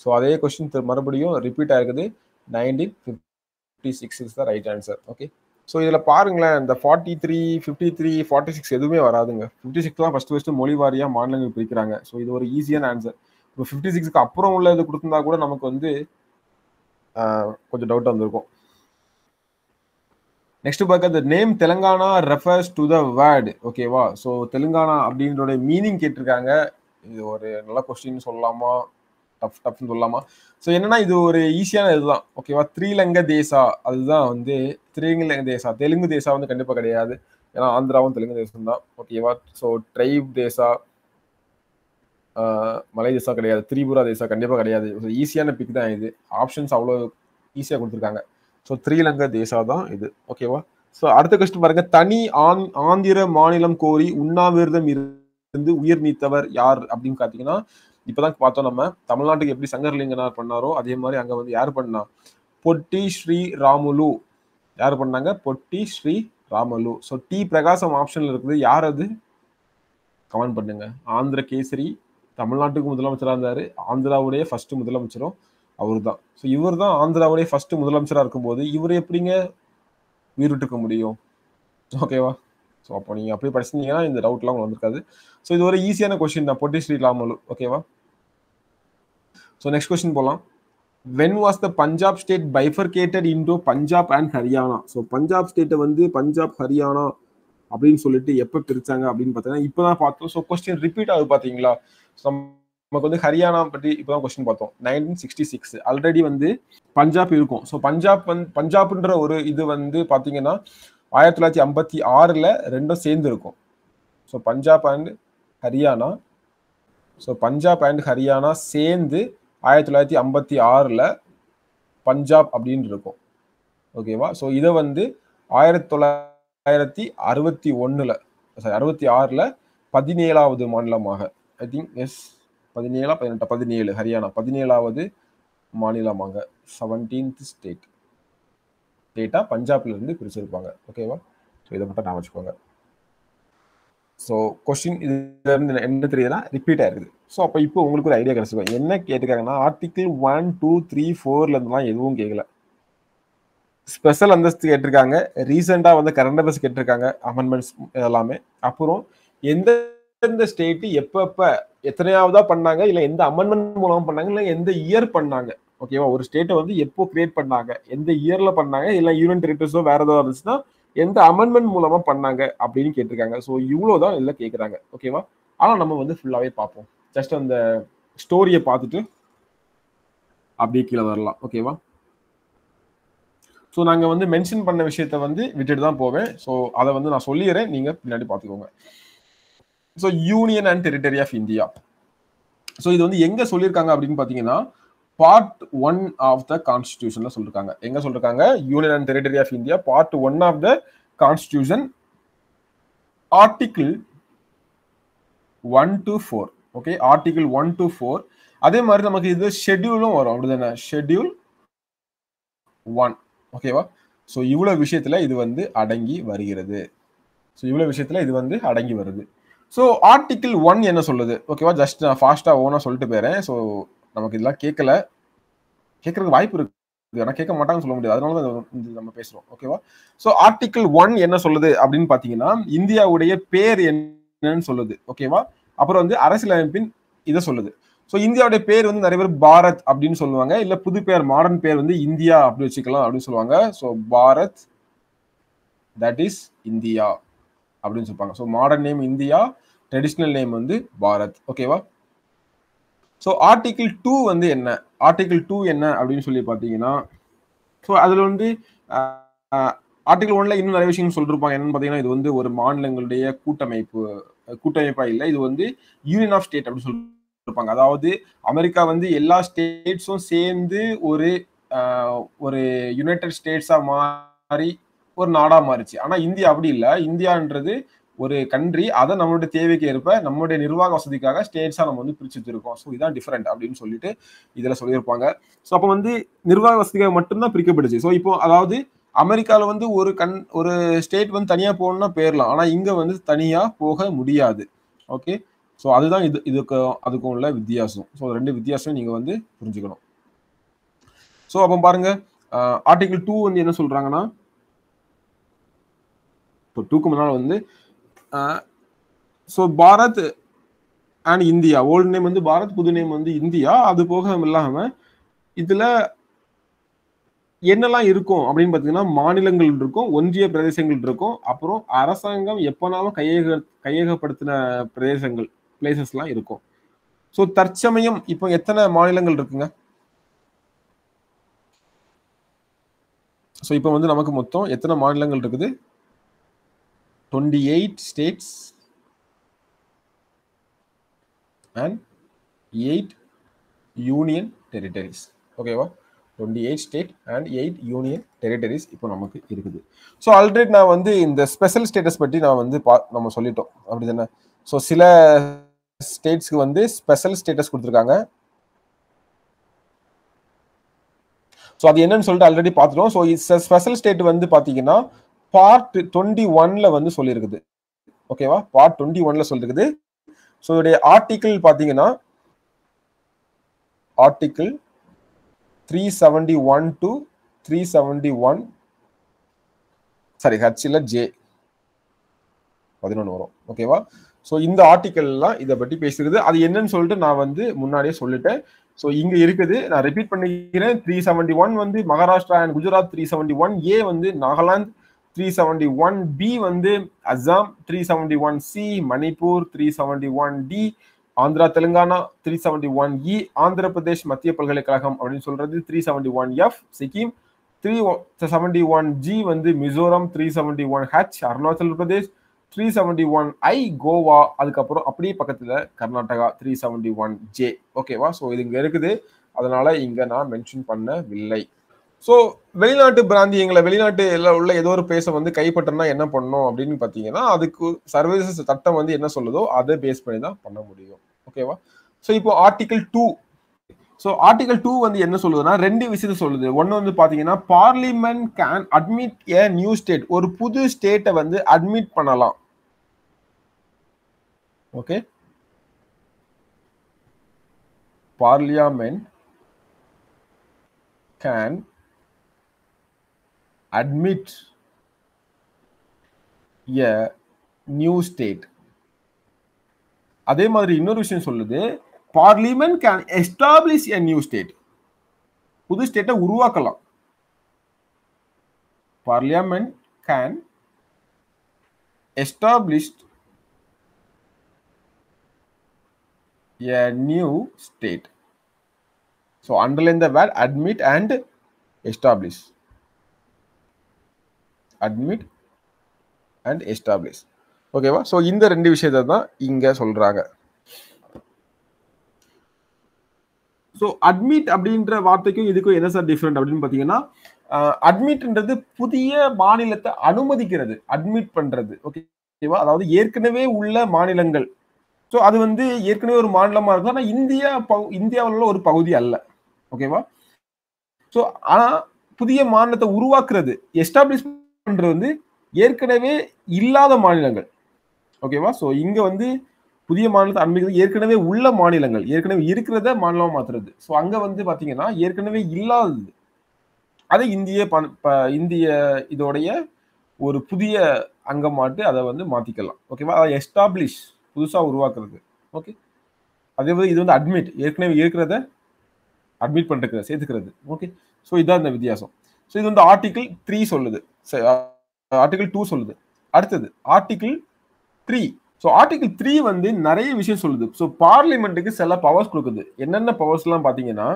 Speaker 1: so அதே கொஸ்டின் மறுபடியும் ரிப்பீட் ஆயிருக்குது nineteen fifty six is the right answer okay so இதில் பாருங்களேன் இந்த forty three fifty three forty six எதுவுமே வராதுங்க. ஃபிஃப்டி சிக்ஸ் தான் ஃபஸ்ட்டு ஃபஸ்ட்டு மொழி வாரியாக மாநிலங்கள் பிரிக்கிறாங்க. ஸோ இது ஒரு ஈஸியான ஆன்சர் இப்போ ஃபிஃப்டி சிக்ஸ்க்கு அப்புறம் உள்ள இது கொடுத்துருந்தா கூட நமக்கு வந்து கொஞ்சம் டவுட் வந்திருக்கும் நெக்ஸ்ட் பார்க்க name Telangana refers to the word ஓகேவா ஸோ தெலுங்கானா அப்படின்றோட மீனிங் கேட்டிருக்காங்க. இது ஒரு நல்ல கொஸ்டின் சொல்லலாமா? டஃப் டஃப்னு சொல்லலாமா? ஸோ என்னன்னா இது ஒரு ஈஸியான இதுதான். ஓகேவா த்ரீலங்க தேசா அதுதான் வந்து த்ரீலங்க தேசா தெலுங்கு தேசா வந்து கண்டிப்பாக கிடையாது. ஏன்னா ஆந்திராவும் தெலுங்கு தேசம் தான் ஓகேவா ஸோ ட்ரைப் தேசா. மலை தேசா கிடையாது திரிபுரா தேசா கண்டிப்பாக கிடையாது. ஈஸியான பிக் தான் இது. ஆப்ஷன்ஸ் அவ்வளோ ஈஸியாக கொடுத்துருக்காங்க. ஸோ த்ரீலங்க தேசா தான் இது. ஓகேவா ஸோ அடுத்த கொஸ்டின் பாருங்க. தனி ஆந் ஆந்திர மாநிலம் கோரி உண்ணாவிரதம் இருந்து உயிர் நீத்தவர் யார் அப்படின்னு பார்த்தீங்கன்னா இப்போதான் பார்த்தோம் நம்ம தமிழ்நாட்டுக்கு எப்படி சங்கர்லிங்கனார் பண்ணாரோ அதே மாதிரி அங்கே வந்து யார் பண்ணா? பொட்டி ஸ்ரீ ராமுலு. யார் பண்ணாங்க? பொட்டி ஸ்ரீ ராமலு. ஸோ டி பிரகாசம் ஆப்ஷன்ல இருக்குது. யார் அது? கமெண்ட் பண்ணுங்க. ஆந்திர கேசரி தமிழ்நாட்டுக்கு முதலமைச்சராக இருந்தார். ஆந்திராவுடைய ஃபர்ஸ்ட் முதலமைச்சரும் அவர் தான் ஸோ இவர் தான் ஆந்திராவுடைய ஃபர்ஸ்ட் முதலமைச்சராக இருக்கும்போது இவர் எப்படிங்க உயிரிட்டுக்க முடியும்? ஓகேவா ஸோ அப்போ நீங்கள் அப்படியே படிச்சிருந்தீங்கன்னா இந்த டவுட்லாம் உங்களுக்கு வந்திருக்காது. ஸோ இது ஒரு ஈஸியான கொஸ்டின் தான். பொட்டி ஸ்ரீ ஓகேவா ஸோ நெக்ஸ்ட் கொஸ்டின் போகலாம் when was the Punjab state bifurcated into Punjab and Haryana so Punjab ஸ்டேட்டை வந்து பஞ்சாப் ஹரியானா அப்படின்னு சொல்லிட்டு எப்போ பிரிச்சாங்க அப்படின்னு பார்த்தீங்கன்னா இப்போ தான் பார்த்தோம். ஸோ கொஸ்டின் ரிப்பீட் ஆகுது பார்த்தீங்களா நமக்கு வந்து ஹரியானா பற்றி இப்போ தான் கொஸ்டின் பார்த்தோம். நைன்டீன் சிக்ஸ்டி சிக்ஸ் ஆல்ரெடி வந்து பஞ்சாப் இருக்கும். ஸோ பஞ்சாப் வந்து பஞ்சாப்ன்ற ஒரு இது வந்து பார்த்தீங்கன்னா ஆயிரத்தி தொள்ளாயிரத்தி ஐம்பத்தி ஆறில் ரெண்டும் சேர்ந்து இருக்கும். So Punjab and Haryana. So Punjab and Haryana சேர்ந்து ஆயிரத்தி தொள்ளாயிரத்தி ஐம்பத்தி ஆறில் பஞ்சாப் அப்படின்னு இருக்கும். ஓகேவா ஸோ இதை வந்து ஆயிரத்தி தொள்ளாயிரத்தி அறுபத்தி ஒன்றில் சாரி அறுபத்தி ஆறில் பதினேழாவது மாநிலமாக ஐ திங்க் எஸ் பதினேழா பதினெட்டா பதினேழு ஹரியானா பதினேழாவது மாநிலமாக செவன்டீன்த் ஸ்டேட் ஸ்டேட்டாக பஞ்சாப்லேருந்து பிரிச்சிருப்பாங்க. ஓகேவா ஸோ இதை மட்டும் நான் வச்சுக்கோங்க. ஸோ கொஸ்டின் இதுலேருந்து என்ன என்ன தெரியுதுன்னா ரிப்பீட் ஆயிருக்குது ஸோ அப்போ இப்போ உங்களுக்கு ஒரு ஐடியா கிடைச்சிருக்கும். என்ன கேட்டுக்காங்கன்னா ஆர்டிக்கிள் ஒன் டூ த்ரீ ஃபோர்லேருந்துலாம் எதுவும் கேட்கல ஸ்பெஷல் அந்தஸ்து கேட்டிருக்காங்க. ரீசெண்டாக வந்து கரண்ட் அஃபேர்ஸ் கேட்டிருக்காங்க அமெண்ட்மெண்ட்ஸ் எல்லாமே. அப்புறம் எந்த ஸ்டேட்டு ஸ்டேட் எப்பப்ப எத்தனையாவதா பண்ணாங்க இல்ல எந்த அமெண்ட்மெண்ட் மூலமா பண்ணாங்க இல்ல எந்த இயர் பண்ணாங்க. ஓகேவா ஒரு ஸ்டேட்டை வந்து எப்போ கிரியேட் பண்ணாங்க எந்த இயர்ல பண்ணாங்க இல்ல யூனியன் டெரிட்டரிஸோ வேற ஏதாவது இருந்துச்சுன்னா எந்த அமெண்ட்மெண்ட் மூலமா பண்ணாங்க அப்படின்னு கேட்டிருக்காங்க. ஸோ இவ்வளவுதான் இதுல கேட்குறாங்க ஓகேவா ஆனா நம்ம வந்து ஃபுல்லாவே பார்ப்போம். ஜஸ்ட் அந்த ஸ்டோரியை பார்த்துட்டு அப்படியே கீழே வரலாம். ஓகேவா ஸோ நாங்கள் வந்து மென்ஷன் பண்ண விஷயத்த வந்து விட்டுட்டு தான் போவேன். ஸோ அதை வந்து நான் சொல்லிடுறேன். நீங்கள் பின்னாடி பார்த்துக்கோங்க. So union and territory of India so இது வந்து எங்கே சொல்லியிருக்காங்க அப்படின்னு பார்த்தீங்கன்னா பார்ட் ஒன் ஆஃப் த கான்ஸ்டியூஷன்ல சொல்லிருக்காங்க. எங்க சொல்லிருக்காங்க? Union and territory of India part one of the constitution article one to four okay article one to four அதே மாதிரி நமக்கு இது ஷெட்யூலும் வரும். அப்படிதானே? ஷெட்யூல் ஒன் ஓகேவா ஸோ இவ்வளோ விஷயத்தில் இது வந்து அடங்கி வருகிறது. ஸோ இவ்வளோ விஷயத்தில் இது வந்து அடங்கி வருது. ஸோ ஆர்டிக்கிள் ஒன் என்ன சொல்லுது? ஓகேவா ஜஸ்ட் நான் ஃபாஸ்ட்டாக ஓனாக சொல்லிட்டு போயிறேன். ஸோ நமக்கு இதெல்லாம் கேட்கல கேட்கறதுக்கு வாய்ப்பு இருக்கு ஆனால் கேட்க மாட்டாங்கன்னு சொல்ல முடியாது. அதனால தான் நம்ம பேசுகிறோம் ஓகேவா ஸோ ஆர்டிக்கிள் ஒன் என்ன சொல்லுது அப்படின்னு பார்த்தீங்கன்னா இந்தியாவுடைய பேர் என்னன்னு சொல்லுது. ஓகேவா அப்புறம் வந்து அரசியலமைப்பின் இதை சொல்லுது. ஸோ இந்தியாவுடைய பேர் வந்து நிறைய பேர் பாரத் அப்படின்னு சொல்லுவாங்க. இல்ல புது பேர் மாடர்ன் பேர் வந்து இந்தியா அப்படி வச்சுக்கலாம் அப்படின்னு சொல்லுவாங்க. So Bharat that is India அப்படின்னு சொல்லுவாங்க. So modern name India traditional name வந்து பாரத். ஓகேவா ஸோ ஆர்டிகிள் டூ வந்து என்ன? ஆர்டிகிள் டூ என்ன அப்படின்னு சொல்லி பார்த்தீங்கன்னா ஸோ அதில் வந்து ஆர்டிகிள் ஒன்ல இன்னும் நிறைய விஷயம் சொல்லிருப்பாங்க. என்னன்னு பார்த்தீங்கன்னா இது வந்து ஒரு மாநிலங்களுடைய கூட்டமைப்பு கூட்டமைப்பா இல்லை இது வந்து யூனியன் ஆஃப் ஸ்டேட் அப்படின்னு இருப்பாங்க. அதாவது அமெரிக்கா வந்து எல்லா ஸ்டேட்ஸும் சேர்ந்து ஒரு ஒரு யுனைடெட் ஸ்டேட்ஸா மாறி ஒரு நாடா மாறிச்சு. ஆனா இந்தியா அப்படி இல்லை. இந்தியான்றது ஒரு கண்ட்ரி. அதை நம்மளுடைய தேவைக்கு ஏற்ப நம்மளுடைய நிர்வாக வசதிக்காக ஸ்டேட்ஸா நம்ம வந்து பிரிச்சு வச்சிருக்கோம் ஸோ இதான் டிஃப்ரெண்ட் அப்படின்னு சொல்லிட்டு இதுல சொல்லியிருப்பாங்க. ஸோ அப்போ வந்து நிர்வாக வசதிக்காக மட்டும்தான் பிரிக்கப்படுச்சு ஸோ இப்போ அதாவது அமெரிக்காவில் வந்து ஒரு கண் ஒரு ஸ்டேட் வந்து தனியாக போகணும்னா போயிடலாம் ஆனால் இங்கே வந்து தனியாக போக முடியாது. ஓகே ஸோ அதுதான் இது இதுக்கு அதுக்கும் உள்ள வித்தியாசம். ஸோ ரெண்டு வித்தியாசம் நீங்கள் வந்து புரிஞ்சுக்கணும். ஸோ அப்போ பாருங்க ஆர்டிகிள் டூ வந்து என்ன சொல்கிறாங்கன்னா இப்போ டூக்கு முன்னால் வந்து so Bharat and India. Old name வந்து பாரத் புது நேம் வந்து இந்தியா. அது போக இல்லாமல் இதில் என்னெல்லாம் இருக்கும் அப்படின்னு பார்த்தீங்கன்னா மாநிலங்கள் இருக்கும் ஒன்றிய பிரதேசங்கள் இருக்கும். அப்புறம் அரசாங்கம் எப்போனாலும் கையக கையகப்படுத்தின பிரதேசங்கள். பிளேசஸ்லாம் இருக்கும். ஸோ தற்சமயம் இப்போ எத்தனை மாநிலங்கள் இருக்குங்க? ஸோ இப்போ வந்து நமக்கு மொத்தம் எத்தனை மாநிலங்கள் இருக்குது? Twenty eight states and eight union territories ஓகேவா twenty eight state and eight union territories இப்போ நமக்கு இருக்குது. ஸோ ஆல்ரெடி நான் வந்து இந்த ஸ்பெஷல் ஸ்டேட்டஸ் பற்றி நான் வந்து பா நம்ம சொல்லிட்டோம். அப்படி தானே ஸோ சில ஸ்டேட்ஸ்க்கு வந்து ஸ்பெஷல் ஸ்டேட்டஸ் கொடுத்துருக்காங்க. ஸோ அது என்னன்னு சொல்லிட்டு ஆல்ரெடி பார்த்துட்டோம். ஸோ ஸ்பெஷல் ஸ்டேட் வந்து பார்த்தீங்கன்னா பார்ட் டுவெண்ட்டி ஒன்ல வந்து சொல்லியிருக்குது ஓகேவா பார்ட் டுவெண்ட்டி ஒன்ல சொல்லியிருக்குது ஸோ இதோடைய ஆர்டிக்கிள் பார்த்தீங்கன்னா article three seventy one to three seventy one sorry ஹச்சில் J பதினொன்று வரும் ஓகேவா ஸோ இந்த ஆர்டிக்கல்லாம் இதை பற்றி பேசுகிறது அது என்னன்னு சொல்லிட்டு நான் வந்து முன்னாடியே சொல்லிட்டேன். ஸோ இங்க இருக்குது. நான் ரிப்பீட் பண்ணிக்கிறேன். த்ரீ செவன்டி ஒன் வந்து Maharashtra and Gujarat three seventy one A வந்து Nagaland three seventy one B வந்து Assam three seventy one C Manipur three seventy one D Andhra Telangana three seventy one E Andhra Pradesh மத்திய பல்கலைக்கழகம் அப்படின்னு சொல்றது three seventy one F Sikkim three seventy one G வந்து Mizoram three seventy one H Arunachal Pradesh three seventy one I Goa அதுக்கப்புறம் அப்படியே பக்கத்தில் Karnataka three seventy one J ஓகேவா ஸோ இது இங்கே இருக்குது. அதனால இங்கே நான் மென்ஷன் பண்ணவில்லை. ஸோ வெளிநாட்டு பிராந்தியங்களை வெளிநாட்டுல உள்ள ஏதோ ஒரு பேச வந்து கைப்பற்றனா என்ன பண்ணணும் அப்படின்னு பார்த்தீங்கன்னா அதுக்கு சர்வீசஸ் சட்டம் வந்து என்ன சொல்லுதோ அதை பேஸ் பண்ணி தான் பண்ண முடியும். ஓகேவா ஸோ இப்போ article two so article two வந்து என்ன சொல்லுதுன்னா ரெண்டு விஷயத்த சொல்லுது. ஒன்று வந்து பார்த்தீங்கன்னா parliament can admit a new state ஒரு புது ஸ்டேட்டை வந்து அட்மிட் பண்ணலாம். Okay. Parliament can admit a new state அதே மாதிரி இன்னொரு விஷயம் சொல்லுது. Parliament can establish a new state புது ஸ்டேட்டை உருவாக்கலாம். Parliament can established a new state so underline the word admit and establish admit and establish ஓகேவா ஸோ இந்த ரெண்டு விஷயத்தை தான் இங்கே சொல்றாங்க. ஸோ அட்மிட் அப்படின்ற வார்த்தைக்கும் இதுக்கும் என்ன சார் டிஃப்ரெண்ட் அப்படின்னு பார்த்தீங்கன்னா அட்மிட்ன்றது புதிய மாநிலத்தை அனுமதிக்கிறது. அட்மிட் பண்றது. ஓகேவா அதாவது ஏற்கனவே உள்ள மாநிலங்கள். ஸோ அது வந்து ஏற்கனவே ஒரு மாநிலமாக இருக்கும். ஆனால் இந்தியா இந்தியாவில் உள்ள ஒரு பகுதி அல்ல. ஓகேவா ஸோ ஆனால் புதிய மாநிலத்தை உருவாக்குறது எஸ்டாப்ளிஷ் பண்ணுறது வந்து ஏற்கனவே இல்லாத மாநிலங்கள். ஓகேவா ஸோ இங்கே வந்து புதிய மாநிலத்தை அனுமதிக்கிறது ஏற்கனவே உள்ள மாநிலங்கள். ஏற்கனவே இருக்கிறத மாநிலமாக மாற்றுறது ஸோ அங்கே வந்து பார்த்தீங்கன்னா ஏற்கனவே இல்லாதது. அதை இந்திய இந்திய இதோடைய ஒரு புதிய அங்கமாட்டு அதை வந்து மாற்றிக்கலாம் ஓகேவா அதை எஸ்டாப்ளிஷ் புதுசாக உருவாக்குறது. ஓகே அதே மாதிரி இது வந்து அட்மிட் ஏற்கனவே இருக்கிறத அட்மிட் பண்ணுறது சேர்த்துக்கிறது. ஓகே ஸோ இதுதான் இந்த வித்தியாசம். ஸோ இது வந்து ஆர்டிகிள் த்ரீ சொல்லுது. ஆர்டிகிள் டூ சொல்லுது. அடுத்தது article three so article three வந்து நிறைய விஷயம் சொல்லுது. ஸோ பார்லிமெண்ட்டுக்கு சில பவர்ஸ் கொடுக்குது. என்னென்ன பவர்ஸ்லாம் பார்த்தீங்கன்னா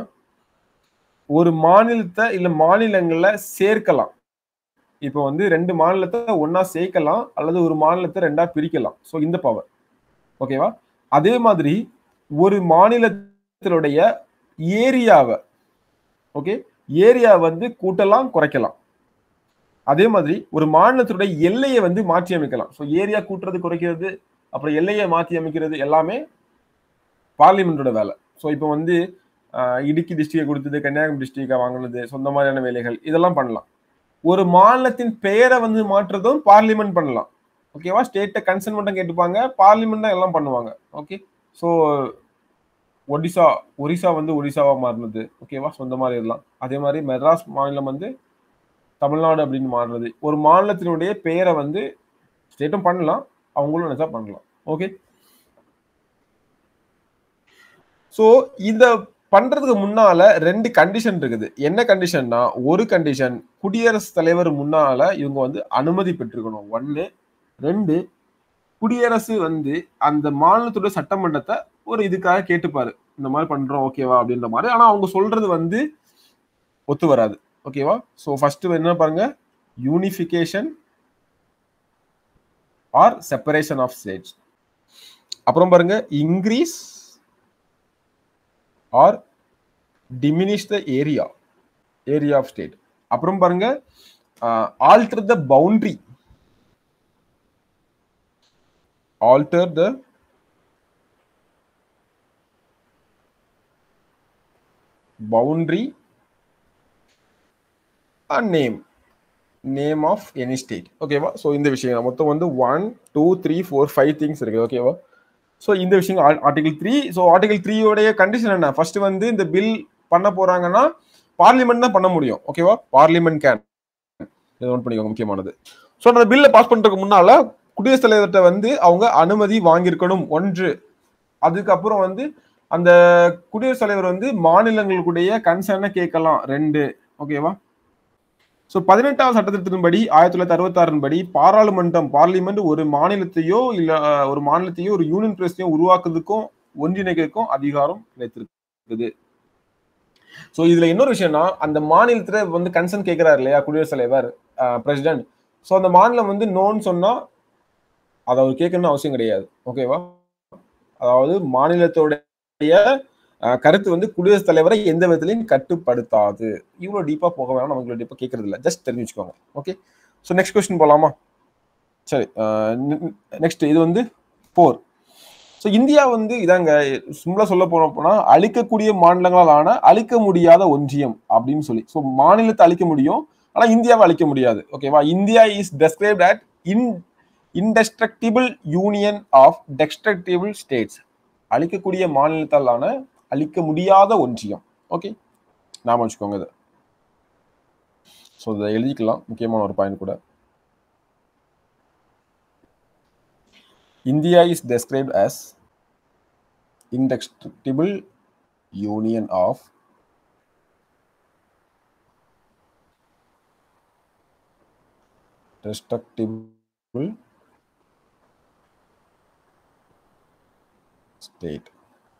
Speaker 1: ஒரு மாநிலத்தை இல்லை மாநிலங்களை சேர்க்கலாம். இப்போ வந்து ரெண்டு மாநிலத்தை ஒன்றா சேர்க்கலாம் அல்லது ஒரு மாநிலத்தை ரெண்டாக பிரிக்கலாம். ஸோ இந்த பவர் ஓகேவா? அதே மாதிரி ஒரு மாநிலத்தினுடைய ஏரியாவை ஓகே ஏரியா வந்து கூட்டலாம் குறைக்கலாம். அதே மாதிரி ஒரு மாநிலத்தினுடைய எல்லையை வந்து மாற்றி அமைக்கலாம். ஸோ ஏரியா கூட்டுறது குறைக்கிறது அப்புறம் எல்லையை மாற்றி அமைக்கிறது எல்லாமே பார்லிமெண்டோட வேலை. ஸோ இப்போ வந்து இடுக்கி டிஸ்ட்ரிக்டை கொடுத்தது கன்னியாகுமரி டிஸ்ட்ரிக்டை வாங்கினது சொந்த மாதிரியான வேலைகள் இதெல்லாம் பண்ணலாம். ஒரு மாநிலத்தின் பெயரை வந்து மாற்றுறதும் பார்லிமெண்ட் பண்ணலாம். ஓகேவா? ஸ்டேட்டை கன்சர்ன் மட்டும் கேட்டுப்பாங்க. பார்லிமெண்ட் தான் எல்லாம் பண்ணுவாங்க. ஓகே? ஸோ ஒடிசா ஒரிசா வந்து ஒடிசாவாக மாறினது. ஓகேவா? சொந்த மாதிரி இருக்கலாம் அதே மாதிரி மெட்ராஸ் மாநிலம் வந்து தமிழ்நாடு அப்படின்னு மாறினது. ஒரு மாநிலத்தினுடைய பெயரை வந்து ஸ்டேட்டும் பண்ணலாம். அவங்களும் நினச்சா பண்ணலாம். ஓகே? ஸோ இந்த பண்றதுக்கு முன்னால ரெண்டு கண்டிஷன் இருக்குது. என்ன கண்டிஷன்னா ஒரு கண்டிஷன் குடியரசுத் தலைவர் முன்னால இவங்க வந்து அனுமதி பெற்றிருக்கணும். ஒன்று ரெண்டு குடியரசு வந்து அந்த மாநிலத்தோட சட்டமன்றத்தை ஒரு இதுக்காக கேட்டுப்பாரு. இந்த மாதிரி பண்றோம் ஓகேவா அப்படின்ற மாதிரி. ஆனா அவங்க சொல்றது வந்து ஒத்து வராது. ஓகேவா ஸோ ஃபர்ஸ்ட் என்ன பாருங்க? Unification or separation of states அப்புறம் பாருங்க increase or diminish the area area of state அப்புறம் பாருங்க alter the boundary alter the boundary name name of any state ஓகேவா ஸோ இந்த விஷயம். மொத்தம் வந்து one two three four five things இருக்குது. ஓகேவா ஸோ இந்த விஷயம் ஆர்டிகல் த்ரீ ஸோ ஆர்டிகல் த்ரீயோடைய கண்டிஷன் என்ன? ஃபர்ஸ்ட் வந்து இந்த பில் பண்ண போறாங்கன்னா பார்லிமெண்ட் தான் பண்ண முடியும். ஓகேவா பார்லிமெண்ட் கேன் நோட் பண்ணிக்கோங்க முக்கியமானது. ஸோ அந்த பில்லை பாஸ் பண்ணுறதுக்கு முன்னால குடியரசுத் தலைவர்கிட்ட வந்து அவங்க அனுமதி வாங்கியிருக்கணும். ஒன்று. அதுக்கப்புறம் வந்து அந்த குடியரசுத் தலைவர் வந்து மாநிலங்களுடைய கன்சர்னை கேட்கலாம். ரெண்டு. ஓகேவா? ஸோ பதினெட்டாவது சட்டத்திட்டத்தின்படி ஆயிரத்தி தொள்ளாயிரத்தி அறுபத்தாறின் படி பாராளுமன்றம் பார்லிமெண்ட் ஒரு மாநிலத்தையோ இல்லை ஒரு மாநிலத்தையோ ஒரு யூனியன் பிரதேசத்தையோ உருவாக்குறதுக்கும் ஒன்றிணைக்கிறதுக்கும் அதிகாரம் கிடைத்திருக்குது. ஸோ இதுல இன்னொரு விஷயம்னா அந்த மாநிலத்துல வந்து கன்சர்ன் கேட்கிறாரு இல்லையா குடியரசுத் தலைவர் பிரசிடென்ட் ஸோ அந்த மாநிலம் வந்து நோன்னு சொன்னா அதை அவர் கேட்கணும்னு அவசியம் கிடையாது. ஓகேவா அதாவது மாநிலத்தோடைய கருத்து வந்து குடியரசுத் தலைவரை எந்த விதத்திலையும் கட்டுப்படுத்தாது. இவ்வளோ டீப்பாக போக வேணாம் நமக்கு இவ்வளோ கேட்கறது இல்லை. ஜஸ்ட் தெரிஞ்சுக்கோங்க வச்சுக்கோங்க. ஓகே ஸோ நெக்ஸ்ட் கொஸ்டின் போகலாமா சரி நெக்ஸ்ட் இது வந்து போர். ஸோ இந்தியா வந்து இதாங்க சும்மா சொல்ல போனோம் போனால் அழிக்கக்கூடிய மாநிலங்களால் ஆன அழிக்க முடியாத ஒன்றியம் அப்படின்னு சொல்லி. ஸோ மாநிலத்தை அழிக்க முடியும் ஆனால் இந்தியாவை அழிக்க முடியாது. ஓகேவா India is describe as an indestructible union of destructible states அழிக்கக்கூடிய மாநிலத்தாலான அழிக்க முடியாத ஒன்றியம். ஓகே நாம வச்சுக்கோங்க இதை. ஸோ இதை எழுதிக்கலாம். முக்கியமான ஒரு பாயிண்ட் கூட. India is described as indestructible union of destructible state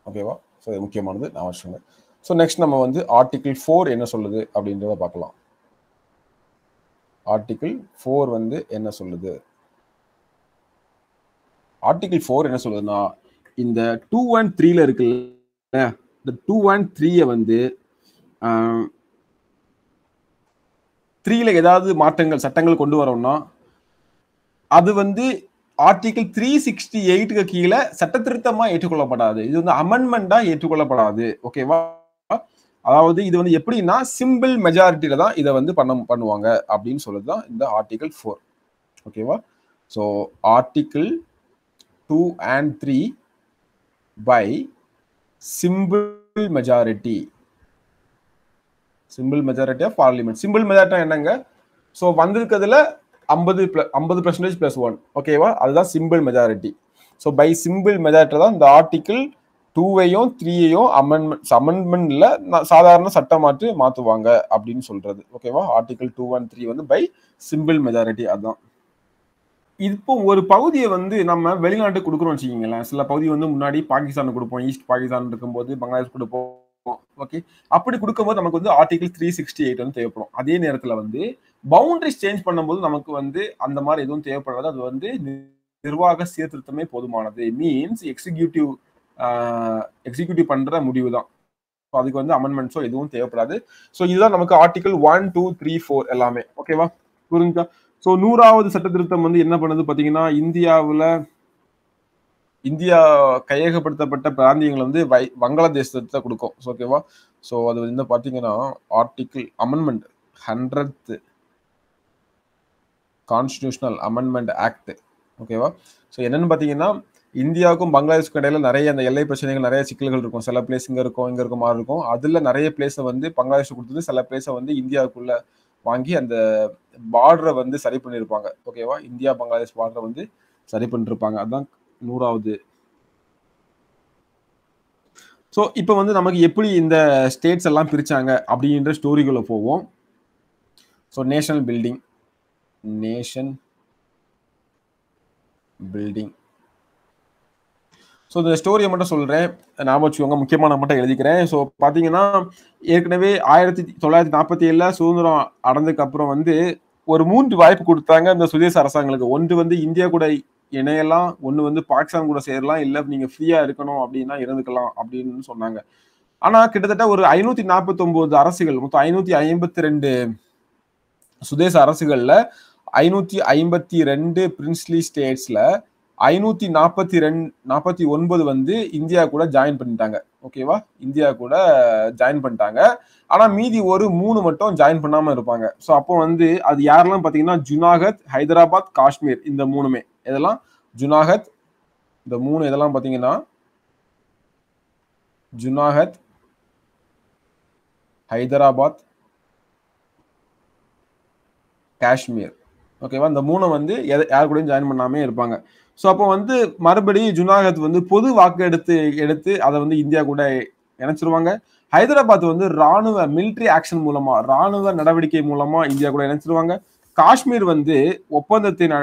Speaker 1: ஓகேவா ஸோ இது முக்கியமானது. நான் வச்சுக்கோங்க ஸோ நெக்ஸ்ட் நம்ம வந்து ஆர்டிகிள் ஃபோர் என்ன சொல்லுது அப்படின்றத பார்க்கலாம். ஆர்டிக்கிள் ஃபோர் வந்து என்ன சொல்லுது? ஆர்டிக்கிள் ஃபோர் என்ன சொல்லுதுன்னா இந்த டூ ஒன் த்ரீல இருக்குல்ல இந்த டூ ஒன் த்ரீயை வந்து த்ரீல ஏதாவது மாற்றங்கள் சட்டங்கள் கொண்டு வரோம்னா அது வந்து ஆர்டிகிள் த்ரீ சிக்ஸ்டி எயிட்டுக்கு கீழே சட்ட திருத்தமா ஏற்றுக்கொள்ளப்படாது. இது வந்து அமெண்ட்மெண்டா ஏற்றுக்கொள்ளப்படாது. ஓகேவா அதாவது இது வந்து எப்படின்னா சிம்பிள் மெஜாரிட்டியில தான் இதை வந்து பண்ண பண்ணுவாங்க அப்படின்னு சொல்லுது தான் இந்த ஆர்டிகிள் ஃபோர் ஓகேவா so article two and three by simple majority simple majority of parliament simple majority என்னங்க? ஸோ வந்திருக்கிறதுல ஐம்பது ஐம்பது பர்சன்டேஜ் ப்ளஸ் ஒன் ஓகேவா அதுதான் simple majority so by simple majority தான் இந்த ஆர்டிக்கிள் டூவையும் த்ரீயையும் அமெண்ட்மெண்ட் அமெண்ட்மெண்ட்ல சாதாரண சட்டம் மாற்றி மாற்றுவாங்க அப்படின்னு சொல்றது. ஓகேவா ஆர்டிகல் டூ ஒன் த்ரீ வந்து பை சிம்பிள் மெஜாரிட்டி அதுதான் இப்போ ஒரு பகுதியை வந்து நம்ம வெளிநாட்டுக்கு கொடுக்குறோம் வச்சுக்கிங்களேன். சில பகுதி வந்து முன்னாடி பாகிஸ்தானுக்கு கொடுப்போம் ஈஸ்ட் பாகிஸ்தான் இருக்கும்போது பங்களாதேஷ் கொடுப்போம் ஓகே அப்படி கொடுக்கும்போது நமக்கு வந்து ஆர்டிகல் த்ரீ சிக்ஸ்டி எயிட் வந்து தேவைப்படும். அதே நேரத்தில் வந்து பவுண்டரிஸ் சேஞ்ச் பண்ணும்போது நமக்கு வந்து அந்த மாதிரி எதுவும் தேவைப்படாது. அது வந்து நிர்வாக சீர்திருத்தமே போதுமானது. மீன்ஸ் எக்ஸிக்யூட்டிவ் எக்ஸிக்யூட்டிவ் பண்ற முடிவு தான் அதுக்கு வந்து அமெண்ட்மெண்ட்ஸோ எதுவும் தேவைப்படாது. ஸோ இதுதான் நமக்கு article one two three four எல்லாமே. ஓகேவா புரிஞ்சா ஸோ நூறாவது சட்ட திருத்தம் வந்து என்ன பண்ணுது பார்த்தீங்கன்னா இந்தியாவில் இந்தியா கையகப்படுத்தப்பட்ட பிராந்தியங்களை வந்து வை வங்காளதேசத்தை கொடுக்கும். ஓகேவா ஸோ அது வந்து பார்த்தீங்கன்னா article amendment hundred constitutional amendment act ஓகேவா ஸோ என்னென்னு பார்த்தீங்கன்னா இந்தியாவுக்கும் பங்களாதேஷ்க்கும் இடையில நிறைய அந்த எல்லை பிரச்சனைகள் நிறைய சிக்கல்கள் இருக்கும். சில பிளேஸ் இங்கே இருக்கும் இங்கே இருக்க மாதிரி இருக்கும். அதில் நிறைய பிளேஸை வந்து பங்களாதேஷ் கொடுத்து சில பிளேஸை வந்து இந்தியாவுக்குள்ள வாங்கி அந்த பார்டரை வந்து சரி பண்ணியிருப்பாங்க ஓகேவா இந்தியா பங்களாதேஷ் பார்டரை வந்து சரி பண்ணிருப்பாங்க. அதுதான் நூறாவது. ஸோ இப்போ வந்து நமக்கு எப்படி இந்த ஸ்டேட்ஸ் எல்லாம் பிரிச்சாங்க அப்படின்ற ஸ்டோரிக்குள்ளே போவோம். So national building nation building so இந்த ஸ்டோரியை மட்டும் சொல்கிறேன் ஞாபகம் வச்சுக்கோங்க முக்கியமான மட்டும் எழுதிக்கிறேன். ஸோ பார்த்தீங்கன்னா ஏற்கனவே ஆயிரத்தி தொள்ளாயிரத்தி நாற்பத்தி ஏழில் சுதந்திரம் அடைஞ்சதுக்கு அப்புறம் வந்து ஒரு மூன்று வாய்ப்பு கொடுத்தாங்க இந்த சுதேச அரசாங்கங்களுக்கு. ஒன்று வந்து இந்தியா கூட இணையலாம் ஒன்று வந்து பாகிஸ்தான் கூட சேரலாம் இல்லை நீங்கள் ஃப்ரீயாக இருக்கணும் அப்படின்னா இருந்துக்கலாம் அப்படின்னு சொன்னாங்க. ஆனால் கிட்டத்தட்ட ஒரு ஐநூற்றி நாற்பத்தொம்போது அரசுகள் மொத்தம் ஐநூற்றி ஐம்பத்தி ரெண்டு சுதேச அரசுகளில் ஐநூற்றி ஐம்பத்தி ரெண்டு பிரின்ஸ்லி ஸ்டேட்ஸில் ஐநூத்தி நாற்பத்தி ரெண்டு நாற்பத்தி ஒன்பது வந்து இந்தியா கூட ஜாயின் பண்ணிட்டாங்க. ஓகேவா? இந்தியா கூட ஜாயின் பண்ணிட்டாங்க. ஆனா மீதி ஒரு மூணு மட்டும் ஜாயின் பண்ணாம இருப்பாங்க. ஸோ அப்போ வந்து அது யாரெல்லாம் பாத்தீங்கன்னா ஜுனாகத் ஹைதராபாத் காஷ்மீர் இந்த மூணுமே. இதெல்லாம் ஜுனாகத் இந்த மூணு இதெல்லாம் பாத்தீங்கன்னா ஜுனாகத் ஹைதராபாத் காஷ்மீர். ஓகேவா இந்த மூணு வந்து யார் கூடயும் ஜாயின் பண்ணாமே இருப்பாங்க. ஸோ அப்போ வந்து மறுபடியும் ஜுனாகத் வந்து பொது வாக்கு எடுத்து எடுத்து அதை வந்து இந்தியா கூட இணைச்சிருவாங்க. ஹைதராபாத் வந்து ராணுவ மிலிட்ரி ஆக்ஷன் மூலமா ராணுவ நடவடிக்கை மூலமா இந்தியா கூட இணைச்சிருவாங்க. காஷ்மீர் வந்து ஒப்பந்தத்தின்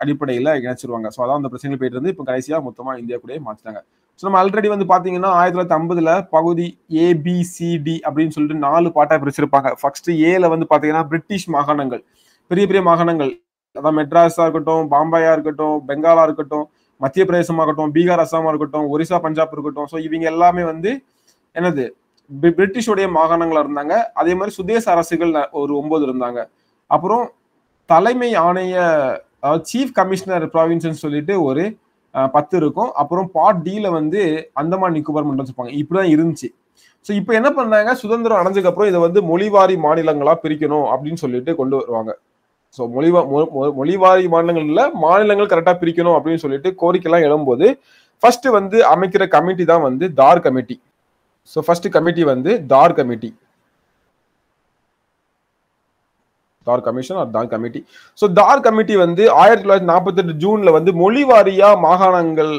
Speaker 1: அடிப்படையில் இணைச்சிருவாங்க. ஸோ அதான் அந்த பிரச்சனைகள் போயிட்டு இருந்து இப்போ கடைசியாக மொத்தமாக இந்தியா கூட மாற்றிட்டாங்க ஸோ நம்ம ஆல்ரெடி வந்து பார்த்தீங்கன்னா ஆயிரத்தி தொள்ளாயிரத்தி ஐம்பதுல பகுதி ஏபிசிடி அப்படின்னு சொல்லிட்டு நாலு பாட்டாக பிரிச்சிருப்பாங்க. ஃபர்ஸ்ட் ஏல வந்து பார்த்தீங்கன்னா பிரிட்டிஷ் மாகாணங்கள். பெரிய பெரிய மாகாணங்கள். அதான் மெட்ராஸா இருக்கட்டும் பாம்பாயா இருக்கட்டும் பெங்காலா இருக்கட்டும் மத்திய பிரதேசமா இருக்கட்டும் பீகார் அஸ்ஸாமா இருக்கட்டும் ஒரிசா பஞ்சாப் இருக்கட்டும். ஸோ இவங்க எல்லாமே வந்து என்னது? பிரிட்டிஷோடைய மாகாணங்களா இருந்தாங்க. அதே மாதிரி சுதேச அரசுகள் ஒரு ஒன்பது இருந்தாங்க. அப்புறம் தலைமை ஆணைய சீஃப் கமிஷனர் ப்ராவின்ஸ்னு சொல்லிட்டு ஒரு பத்து இருக்கும். அப்புறம் பார்ட் டில வந்து அந்தமான் நிக்கோபார் மன்றம் வச்சிருப்பாங்க. இப்படிதான் இருந்துச்சு. ஸோ இப்போ என்ன பண்ணாங்க சுதந்திரம் அடைஞ்சதுக்கப்புறம் இதை வந்து மொழிவாரி மாநிலங்களா பிரிக்கணும் அப்படின்னு சொல்லிட்டு கொண்டு வருவாங்க. ஸோ மொழிவா மொழிவாரி மாநிலங்கள்ல மாநிலங்கள் கரெக்டாக பிரிக்கணும் அப்படின்னு சொல்லிட்டு கோரிக்கைலாம் எழும்போது ஃபர்ஸ்ட் வந்து அமைக்கிற கமிட்டி தான் வந்து Dhar committee so first committee வந்து Dhar committee Dhar commission or Dhar committee so Dhar committee வந்து ஆயிரத்தி தொள்ளாயிரத்தி நாற்பத்தெட்டு ஜூனில் ஜூன்ல வந்து மொழி வாரியா மாகாணங்கள்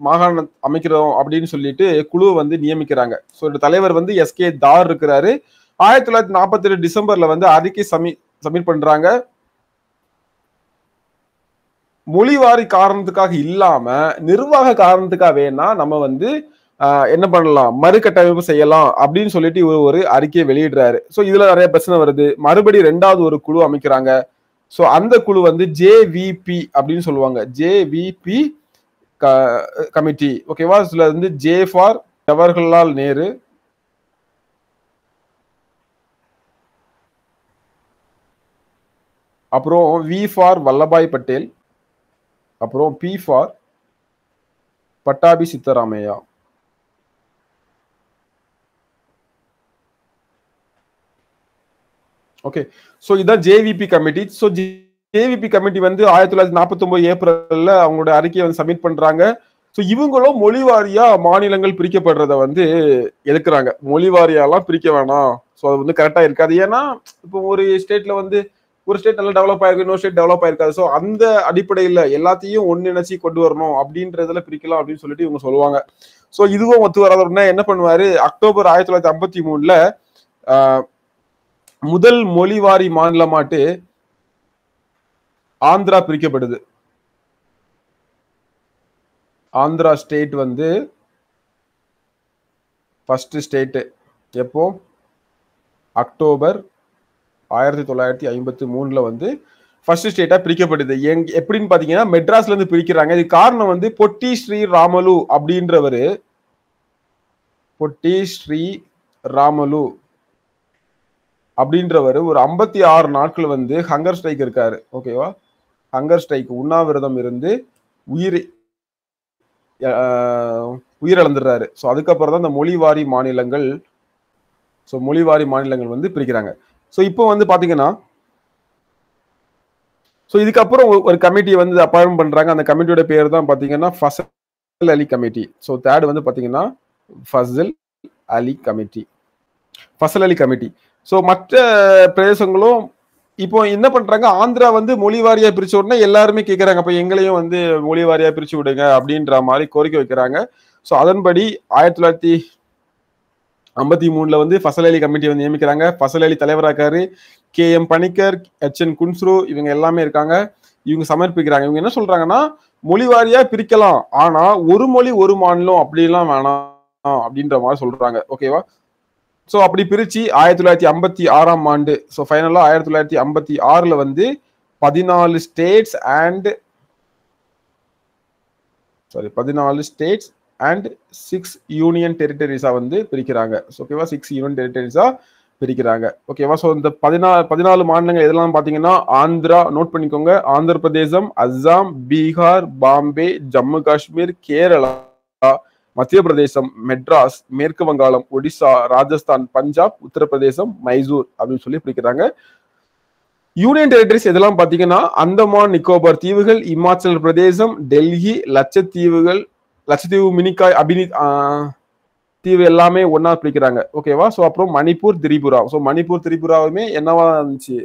Speaker 1: மாகாணம் அமைக்கிறோம் அப்படின்னு சொல்லிட்டு குழு வந்து நியமிக்கிறாங்க. ஸோ இந்த தலைவர் வந்து எஸ்கே தார் இருக்கிறாரு. ஆயிரத்தி தொள்ளாயிரத்தி நாற்பத்தி டிசம்பரில் டிசம்பர்ல வந்து அறிக்கை சமி சப்மிட் பண்றாங்க. மொழிவாரி காரணத்துக்காக இல்லாம நிர்வாக காரணத்துக்காக வேணா நம்ம வந்து என்ன பண்ணலாம் மறுகட்டமைப்பு செய்யலாம் அப்படின்னு சொல்லிட்டு இவர் ஒரு அறிக்கையை வெளியிடுறாரு. ஸோ இதுல நிறைய பிரச்சனை வருது. மறுபடி ரெண்டாவது ஒரு குழு அமைக்கிறாங்க. ஸோ அந்த குழு வந்து ஜேவிபி அப்படின்னு சொல்லுவாங்க. ஜேவிபி கமிட்டி ஓகேவா இதுல வந்து ஜே ஃபார் ஜவஹர்லால் நேரு. அப்புறம் வி ஃபார் வல்லபாய் பட்டேல். அப்புறம் P for Pattabhi Sitaramayya. Okay so இதான் JVP committee so JVP committee வந்து ஆயிரத்தி தொள்ளாயிரத்தி நாற்பத்தி ஒன்பது ஏப்ரல்ல அவங்களோட அறிக்கையை வந்து சப்மிட் பண்றாங்க. ஸோ இவங்களும் மொழி வாரியா மாநிலங்கள் பிரிக்கப்படுறத வந்து எதுக்குறாங்க? மொழி வாரியாலாம் பிரிக்க வேணாம். ஸோ அது வந்து கரெக்டாக இருக்காது. ஏன்னா இப்போ ஒரு ஸ்டேட்ல வந்து ஒரு ஸ்டேட் நல்லா டெவலப் ஆயிருக்கு இன்னொரு ஸ்டேட் டெவலப் ஆயிருக்காது. ஸோ அந்த அடிப்படையில் எல்லாத்தையும் ஒன்றிணைச்சி கொண்டு வரணும் அப்படின்றதுல பிரிக்கலாம் அப்படின்னு சொல்லிட்டு இவங்க சொல்லுவாங்க. ஸோ இதுவும் ஒத்து வராது அப்படின்னா என்ன பண்ணுவாரு? அக்டோபர் ஆயிரத்தி தொள்ளாயிரத்தி ஐம்பத்தி மூணுல முதல் மொழிவாரி மாநிலமாட்டு ஆந்திரா பிரிக்கப்படுது. ஆந்திரா ஸ்டேட் வந்து ஃபர்ஸ்ட் ஸ்டேட்டு எப்போ? அக்டோபர் ஆயிரத்தி தொள்ளாயிரத்தி ஐம்பத்தி மூணுல வந்து ஃபர்ஸ்ட் ஸ்டேட்டா பிரிக்கப்பட்டது. எங் எப்படின்னு பாத்தீங்கன்னா மெட்ராஸ்ல இருந்து பிரிக்கிறாங்க. இது காரணம் வந்து பொட்டி ஸ்ரீ ராமலு அப்படின்றவரு. பொட்டி ஸ்ரீ ராமலு அப்படின்றவர் ஒரு ஐம்பத்தி ஆறு நாட்கள் வந்து ஹங்கர் ஸ்ட்ரைக் இருக்காரு. ஓகேவா ஹங்கர் ஸ்ட்ரைக் உண்ணாவிரதம் இருந்து உயிர் உயிரிழந்துடுறாரு. ஸோ அதுக்கப்புறம் தான் இந்த மொழிவாரி மாநிலங்கள் ஸோ மொழிவாரி மாநிலங்கள் வந்து பிரிக்கிறாங்க. ஸோ இப்போ வந்து பார்த்தீங்கன்னா ஸோ இதுக்கப்புறம் ஒரு- கமிட்டியை வந்து அப்பாயின்ட் பண்ணுறாங்க அந்த கமிட்டியோட பேர் தான் பார்த்தீங்கன்னா Fazal Ali committee so third வந்து பார்த்தீங்கன்னா Fazal Ali committee Fazal Ali committee so மற்ற பிரதேசங்களும் இப்போ என்ன பண்றாங்க? ஆந்திரா வந்து மொழி வாரியா பிரிச்ச உடனே எல்லாருமே கேட்கறாங்க அப்ப எங்களையும் வந்து மொழி வாரியா பிரிச்சு விடுங்க அப்படின்ற மாதிரி கோரிக்கை வைக்கிறாங்க. ஸோ அதன்படி ஆயிரத்தி தொள்ளாயிரத்தி ஐம்பத்தி மூணுல வந்து ஃபசல் அலி கமிட்டி வந்து நியமிக்கிறாங்க. Fazal Ali தலைவராக்காரு K M Panikkar H N Kunzru இவங்க எல்லாமே இருக்காங்க. இவங்க சமர்ப்பிக்கிறாங்க. இவங்க என்ன சொல்றாங்கன்னா மொழி வாரியா பிரிக்கலாம். ஆனா ஒரு மொழி ஒரு மாநிலம் அப்படிலாம் வேணாம் அப்படின்ற மாதிரி சொல்றாங்க. ஓகேவா ஸோ அப்படி பிரிச்சு ஆயிரத்தி தொள்ளாயிரத்தி ஐம்பத்தி ஆறாம் ஆண்டு. ஸோ ஃபைனலா ஆயிரத்தி தொள்ளாயிரத்தி ஐம்பத்தி ஆறுல வந்து பதினாலு ஸ்டேட்ஸ் அண்ட் சாரி பதினாலு ஸ்டேட்ஸ் அண்ட் சிக்ஸ் யூனியன் டெரிட்டரிஸாக வந்து பிரிக்கிறாங்க. ஸோ ஓகேவா சிக்ஸ் யூனியன் டெரிட்டரிஸாக பிரிக்கிறாங்க. ஓகேவா ஸோ இந்த பதினாலு பதினாலு மாநிலங்கள் எதெல்லாம் பார்த்தீங்கன்னா ஆந்திரா நோட் பண்ணிக்கோங்க. ஆந்திர பிரதேசம் அஸ்ஸாம் பீகார் பாம்பே ஜம்மு காஷ்மீர் கேரளா மத்திய பிரதேசம் மெட்ராஸ் மேற்கு வங்காளம் ஒடிசா ராஜஸ்தான் பஞ்சாப் உத்தரப்பிரதேசம் மைசூர் அப்படின்னு சொல்லி பிரிக்கிறாங்க. யூனியன் டெரிட்டரிஸ் எதெல்லாம் பார்த்தீங்கன்னா அந்தமான் நிக்கோபார் தீவுகள் இமாச்சல பிரதேசம் டெல்லி லட்சத்தீவுகள் லட்சத்தீவு மினிக்காய் அபினி தீவு எல்லாமே ஒன்றா பிரிக்கிறாங்க. ஓகேவா ஸோ அப்புறம் மணிப்பூர் திரிபுரா. ஸோ மணிப்பூர் திரிபுராவுமே என்னவா இருந்துச்சு?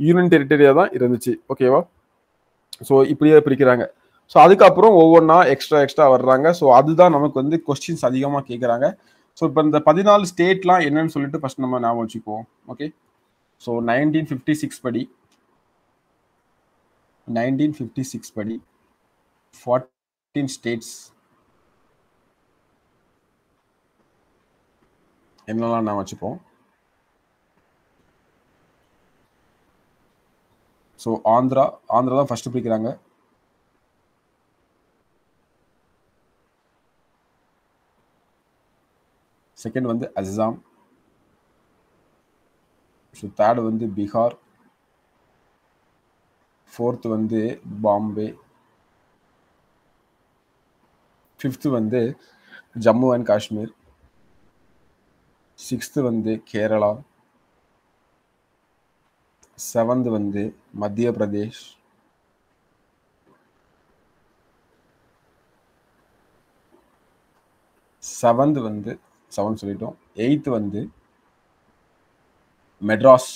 Speaker 1: யூனியன் டெரிட்டரியாக தான் இருந்துச்சு. ஓகேவா ஸோ இப்படியே பிரிக்கிறாங்க. ஸோ அதுக்கப்புறம் ஒவ்வொன்றா எக்ஸ்ட்ரா எக்ஸ்ட்ரா வர்றாங்க. ஸோ அதுதான் நமக்கு வந்து கொஸ்டின்ஸ் அதிகமாக கேட்குறாங்க ஸோ இப்போ இந்த பதினாலு ஸ்டேட்லாம் என்னன்னு சொல்லிட்டு ஃபஸ்ட் நம்ம ஞாபகம் வச்சுக்குவோம். Okay so nineteen fifty six படி. நைன்டீன் ஃபிஃப்டி சிக்ஸ் படி. ஃபார்ட்டி ஸ்டேட்ஸ் என்னெல்லாம் நான் வச்சுப்போம்? ஸோ ஆந்திரா ஆந்திரா தான் ஃபஸ்ட்டு பிடிக்கிறாங்க செகண்ட் வந்து அசாம் ஸோ தேர்டு வந்து பீகார். ஃபோர்த் வந்து பாம்பே. ஃபிஃப்த்து வந்து ஜம்மு அண்ட் காஷ்மீர். சிக்ஸ்த்து வந்து கேரளா. செவன்த் வந்து மத்திய பிரதேஷ். செவன்த் வந்து செவன் சொல்லிட்டோம். எயித்து வந்து மெட்ராஸ்.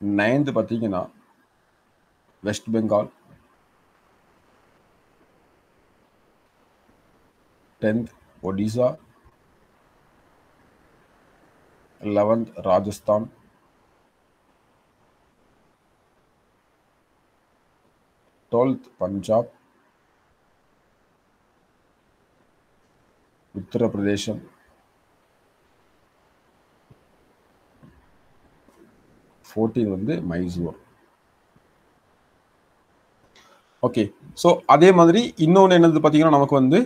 Speaker 1: நைன்த் பார்த்தீங்கன்னா West Bengal tenth Odisha eleventh Rajasthan twelfth Punjab Uttar Pradesh fourteen வந்து மைசூர் ஓகே ஸோ அதே மாதிரி இன்னொன்று என்னது பார்த்தீங்கன்னா நமக்கு வந்து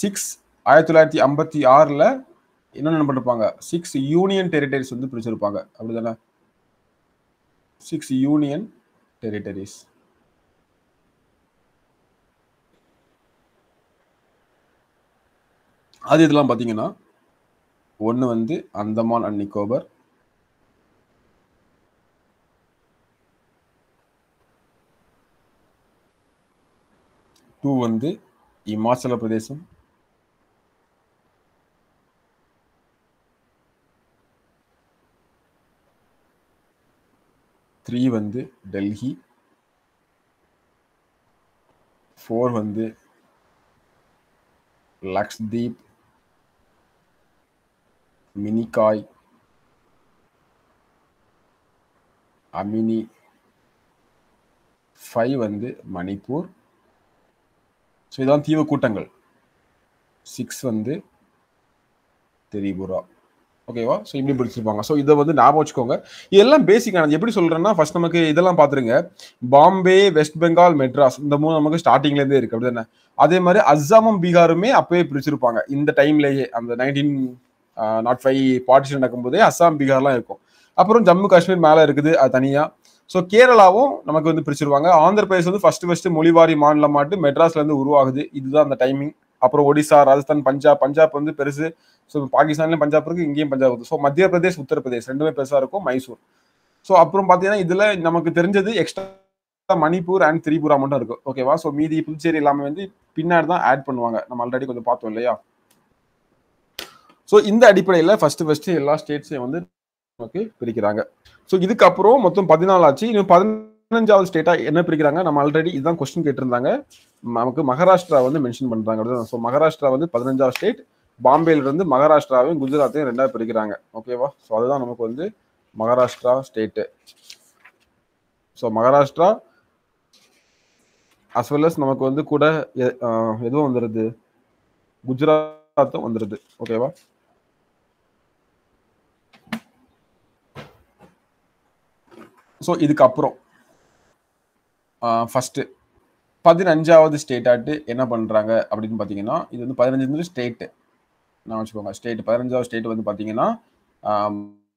Speaker 1: சிக்ஸ் ஆயிரத்தி தொள்ளாயிரத்தி ஐம்பத்தி ஆறில் இன்னொன்று என்ன பண்ணிருப்பாங்க? சிக்ஸ் யூனியன் டெரிட்டரிஸ் வந்து பிரிச்சிருப்பாங்க. அப்படிதானே? சிக்ஸ் யூனியன் டெரிட்டரிஸ் அது இதெல்லாம் பார்த்தீங்கன்னா ஒன்று வந்து அந்தமான் அண்ட் நிக்கோபர் டூ வந்து இமாச்சல பிரதேசம். த்ரீ வந்து டெல்லி ஃபோர் வந்து லக்ஷ்தீப் மினிகாய். அமினி. ஃபைவ் வந்து மணிப்பூர். ஸோ இதான் தீவு கூட்டங்கள். சிக்ஸ் வந்து திரிபுரா. ஓகேவா ஸோ இப்படி பிடிச்சிருப்பாங்க ஸோ இதை வந்து ஞாபகம் வச்சுக்கோங்க. இதெல்லாம் பேசிக்கானது எப்படி சொல்கிறேன்னா ஃபர்ஸ்ட் நமக்கு இதெல்லாம் பார்த்துருங்க பாம்பே வெஸ்ட் பெங்கால் மெட்ராஸ் இந்த மூணு நமக்கு ஸ்டார்டிங்லேருந்தே இருக்குது அப்படி தானே அதே மாதிரி அஸ்ஸாமும் பீகாருமே அப்போயே பிரிச்சிருப்பாங்க. இந்த டைம்லேயே அந்த நைன்டீன் நாட் ஃபைவ் பார்ட்டிஷன் நடக்கும்போதே அஸ்ஸாம் பீகார்லாம் இருக்கும். அப்புறம் ஜம்மு காஷ்மீர் மேலே இருக்குது அது தனியாக ஸோ கேரளாவும் நமக்கு வந்து பிரிச்சிருவாங்க. ஆந்திர பிரதேஷ் வந்து ஃபர்ஸ்ட் ஃபர்ஸ்ட் மொழிவாரி மாநிலமாட்டு மெட்ராஸ்ல இருந்து உருவாகுது. இதுதான் அந்த டைமிங் அப்புறம் ஒடிசா ராஜஸ்தான் பஞ்சாப். பஞ்சாப் வந்து பெருசு. ஸோ பாகிஸ்தான்லயும் பஞ்சாப் இருக்கு இங்கேயும் பஞ்சாப் இருக்கு. ஸோ மத்திய பிரதேஷ் உத்தரப்பிரதேஷ் ரெண்டுமே பெருசா இருக்கும் மைசூர். ஸோ அப்புறம் பார்த்தீங்கன்னா இதுல நமக்கு தெரிஞ்சது எக்ஸ்ட்ரா மணிப்பூர் அண்ட் திரிபுரா மட்டும் இருக்கு. ஓகேவா ஸோ மீதி புதுச்சேரி எல்லாமே வந்து பின்னாடி தான் ஆட் பண்ணுவாங்க. நம்ம ஆல்ரெடி கொஞ்சம் பார்த்தோம் இல்லையா? ஸோ இந்த அடிப்படையில் ஃபர்ஸ்ட் ஃபர்ஸ்ட் எல்லா ஸ்டேட்ஸையும் வந்து நமக்கு பிரிக்கிறாங்க. ஸோ இதுக்கப்புறம் மொத்தம் பதினாலு ஆச்சு இன்னும் பதினஞ்சாவது ஸ்டேட்டா என்ன பிரிக்கிறாங்க? நம்ம ஆல்ரெடி இதுதான் கொஸ்டின் கேட்டிருந்தாங்க. நமக்கு மகாராஷ்டிரா வந்து மென்ஷன் பண்றாங்க. ஸோ மகாராஷ்டிரா வந்து பதினஞ்சாவது ஸ்டேட் பாம்பேல இருந்து மகாராஷ்டிராவையும் குஜராத்தையும் ரெண்டா பிரிக்கிறாங்க. ஓகேவா ஸோ அதுதான் நமக்கு வந்து Maharashtra state so Maharashtra as well as நமக்கு வந்து கூட எ- எதுவும் வந்துடுது குஜராத்தும் வந்துடுது ஓகேவா ஸோ இதுக்கப்புறம் ஃபஸ்ட்டு பதினஞ்சாவது ஸ்டேட்டாட்டு என்ன பண்ணுறாங்க அப்படின்னு பார்த்தீங்கன்னா இது வந்து பதினஞ்சு ஸ்டேட்டு நான் வச்சுக்கோங்க ஸ்டேட் பதினஞ்சாவது ஸ்டேட் வந்து பார்த்தீங்கன்னா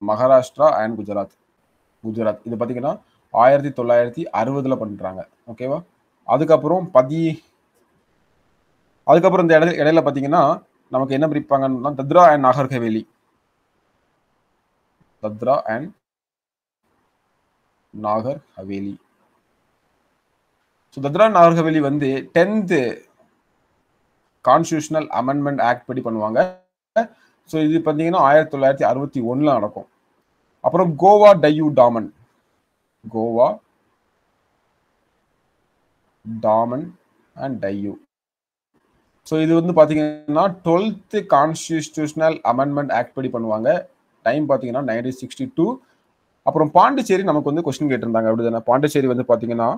Speaker 1: மகாராஷ்டிரா அண்ட் குஜராத். குஜராத். இது பார்த்தீங்கன்னா ஆயிரத்தி தொள்ளாயிரத்தி அறுபதில் பண்ணுறாங்க ஓகேவா அதுக்கப்புறம் பதி அதுக்கப்புறம் இந்த இடையில இடையில பார்த்தீங்கன்னா நமக்கு என்ன பிரிப்பாங்கன்னா Dadra and Nagar Haveli Dadra and Nagar Haveli. So Dadra Nagar Haveli வந்து டென்த்து கான்ஸ்டியூஷனல் அமெண்ட்மெண்ட் ஆக்ட் படி பண்ணுவாங்க. ஸோ இது பார்த்தீங்கன்னா ஆயிரத்தி தொள்ளாயிரத்தி அறுபத்தி ஒன்றில் நடக்கும். அப்புறம் கோவா டையூ டாமன். கோவா டாமன் அண்ட் டையூ. ஸோ இது வந்து பார்த்தீங்கன்னா டுவெல்த்து கான்ஸ்டியூஷனல் அமெண்ட்மெண்ட் ஆக்ட் படி பண்ணுவாங்க. டைம் பார்த்தீங்கன்னா நைன்டீன் சிக்ஸ்டி டூ அப்புறம் பாண்டிச்சேரி நமக்கு வந்து கொஸ்டின் கேட்டிருந்தாங்க. அப்படிதானே? பாண்டிச்சேரி வந்து பார்த்தீங்கன்னா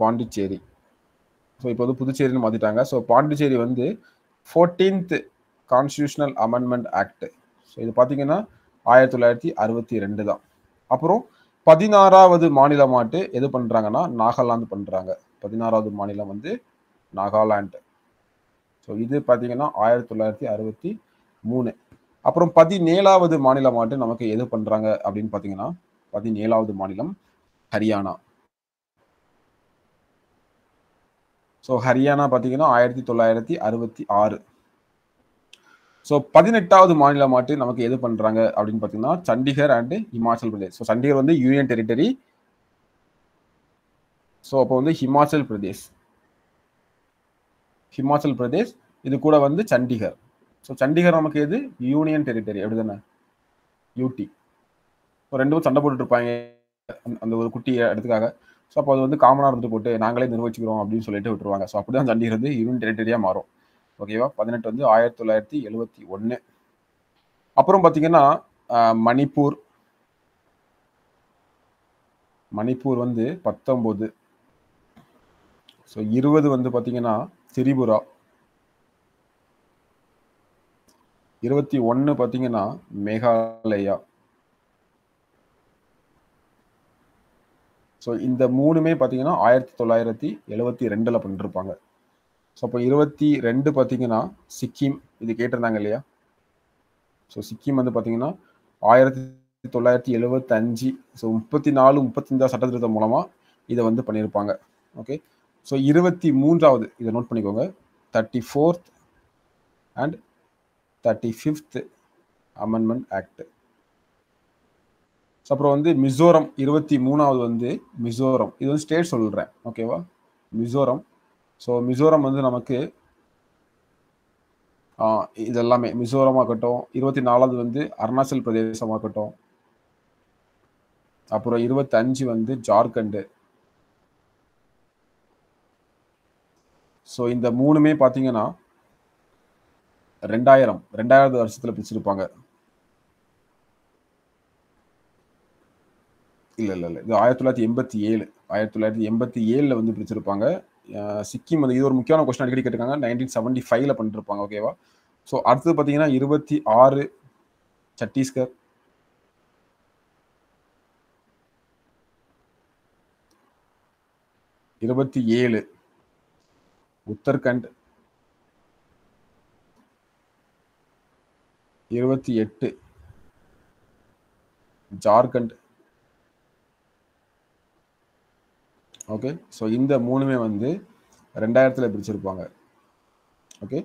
Speaker 1: பாண்டிச்சேரி. ஸோ இப்போ வந்து புதுச்சேரின்னு மாற்றிட்டாங்க ஸோ பாண்டிச்சேரி வந்து fourteenth constitutional amendment act so இது பார்த்தீங்கன்னா ஆயிரத்தி தொள்ளாயிரத்தி அறுபத்தி ரெண்டு தான். அப்புறம் பதினாறாவது மாநிலமாட்டு எது பண்ணுறாங்கன்னா நாகாலாந்து பண்ணுறாங்க பதினாறாவது மாநிலம் வந்து நாகாலாண்டு ஸோ இது பார்த்தீங்கன்னா ஆயிரத்தி தொள்ளாயிரத்தி அறுபத்தி மூணு. அப்புறம் பதினேழாவது மாநிலம் மாநிலமாட்டு நமக்கு எது பண்ணுறாங்க அப்படின்னு பார்த்தீங்கன்னா பதினேழாவது மாநிலம் ஹரியானா. ஸோ ஹரியானா பார்த்தீங்கன்னா ஆயிரத்தி தொள்ளாயிரத்தி அறுபத்தி ஆறு. ஸோ பதினெட்டாவது மாநிலம் மாட்டு நமக்கு எது பண்ணுறாங்க அப்படின்னு பார்த்தீங்கன்னா சண்டிகர் அண்ட் ஹிமாச்சல் பிரதேஷ். ஸோ சண்டிகர் வந்து யூனியன் டெரிட்டரி. ஸோ அப்போ வந்து ஹிமாச்சல் பிரதேஷ். ஹிமாச்சல் பிரதேஷ் இது கூட வந்து சண்டிகர். ஸோ சண்டிகர் நமக்கு எது? யூனியன் டெரிட்டரி அப்படிதானே யூடி இப்போ ரெண்டு பேரும் சண்டை போட்டுட்டு இருப்பாங்க. அந்த- ஒரு குட்டி இடத்துக்காக ஸோ அப்போ அது வந்து காமனாக இருந்துட்டு போட்டு நாங்களே நிர்வகிச்சுக்கிறோம் அப்படின்னு சொல்லிட்டு விட்டுருவாங்க. ஸோ அப்படி தான் சண்டிகர் வந்து யூனியன் டெரிட்டரியாக மாறும். ஓகேவா பதினெட்டு வந்து ஆயிரத்தி தொள்ளாயிரத்தி எழுபத்தி ஒன்று அப்புறம் பார்த்தீங்கன்னா மணிப்பூர். மணிப்பூர் வந்து பத்தொம்போது. ஸோ இருபது வந்து பார்த்தீங்கன்னா திரிபுரா. இருபத்தி ஒன்று பார்த்தீங்கன்னா மேகாலயா. ஸோ இந்த மூணுமே பார்த்தீங்கன்னா ஆயிரத்தி தொள்ளாயிரத்தி எழுபத்தி ரெண்டில் பண்ணிருப்பாங்க. ஸோ அப்போ இருபத்தி ரெண்டு பார்த்தீங்கன்னா சிக்கிம் இது கேட்டிருந்தாங்க இல்லையா? ஸோ சிக்கிம் வந்து பார்த்தீங்கன்னா ஆயிரத்தி தொள்ளாயிரத்தி எழுபத்தஞ்சு ஸோ முப்பத்தி நாலு முப்பத்தஞ்சாவது சட்டத்திருத்தம் மூலமாக இதை வந்து பண்ணியிருப்பாங்க ஓகே ஸோ இருபத்தி மூன்றாவது இதை நோட் பண்ணிக்கோங்க. Thirty fourth and thirty fifth amendment act அப்புறம் வந்து மிசோரம் இருபத்தி மூணாவது வந்து மிசோரம். இது வந்து ஸ்டேட் சொல்கிறேன் ஓகேவா மிசோரம். ஸோ மிசோரம் வந்து நமக்கு இதெல்லாமே மிசோரமாகட்டும் இருபத்தி நாலாவது வந்து அருணாச்சல் பிரதேசமாகட்டும் அப்புறம் இருபத்தஞ்சு வந்து ஜார்க்கண்டு. ஸோ இந்த மூணுமே பார்த்தீங்கன்னா ரெண்டாயிரம் ரெண்டாயிரத்து வருஷத்துல பிரிச்சிருப்பாங்க. இல்லை இல்லை இல்லை. இது ஆயிரத்தி தொள்ளாயிரத்தி எண்பத்தி ஏழு. ஆயிரத்தி தொள்ளாயிரத்தி எண்பத்தி ஏழில் வந்து பிரிச்சிருப்பாங்க. சிக்கிம் வந்து இது ஒரு முக்கியமான கொஸ்டின் அடிக்கடி கேட்டிருக்காங்க. நைன்டீன் செவன்டி ஃபைவ்ல பண்ணிருப்பாங்க ஓகேவா ஸோ அடுத்தது பார்த்தீங்கன்னா இருபத்தி ஆறு சத்தீஸ்கர். இருபத்தி ஏழு உத்தரகண்ட். இருபத்தி எட்டு. ஜார்க்கண்ட். ஓகே ஸோ இந்த மூணுமே வந்து ரெண்டாயிரத்தில் பிரிச்சிருப்பாங்க. ஓகே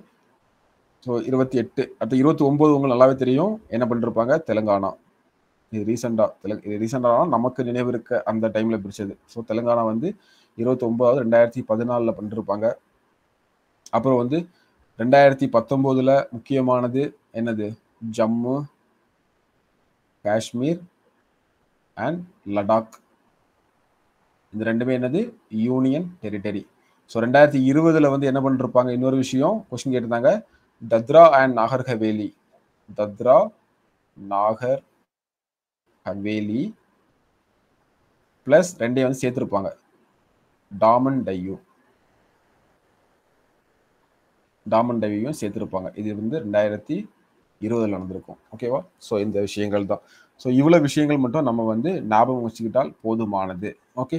Speaker 1: ஸோ இருபத்தி எட்டு அடுத்து இருபத்தி ஒம்பது உங்களுக்கு நல்லாவே தெரியும். என்ன பண்ணிருப்பாங்க? தெலுங்கானா. இது ரீசெண்டாக தெலுங்கு இது ரீசெண்டாக நமக்கு நினைவு இருக்க அந்த டைமில் பிரித்தது ஸோ தெலுங்கானா வந்து இருபத்தி ஒம்பதாவது ரெண்டாயிரத்தி பதினாலில் பண்ணிருப்பாங்க. அப்புறம் வந்து ரெண்டாயிரத்தி பத்தொம்போதில் முக்கியமானது என்னது? ஜம்மு காஷ்மீர் அண்ட் லடாக். இந்த ரெண்டுமே என்னது? யூனியன் டெரிட்டரி ஸோ ரெண்டாயிரத்தி இருபதுல வந்து என்ன பண்ணிருப்பாங்க? இன்னொரு விஷயம் கொஸ்டின் கேட்டிருந்தாங்க. தத்ரா அண்ட் நாகர் ஹவேலி. தத்ரா நாகர் ஹவேலி பிளஸ் ரெண்டையும் வந்து சேர்த்துருப்பாங்க. டாமன் டையூ டாமன் டைவையும் சேர்த்துருப்பாங்க. இது வந்து ரெண்டாயிரத்தி இருபதில் நடந்திருக்கும். ஓகேவா ஸோ இந்த விஷயங்கள் தான். ஸோ இவ்வளோ விஷயங்கள் மட்டும் நம்ம வந்து ஞாபகம் வச்சுக்கிட்டால் போதுமானது. ஓகே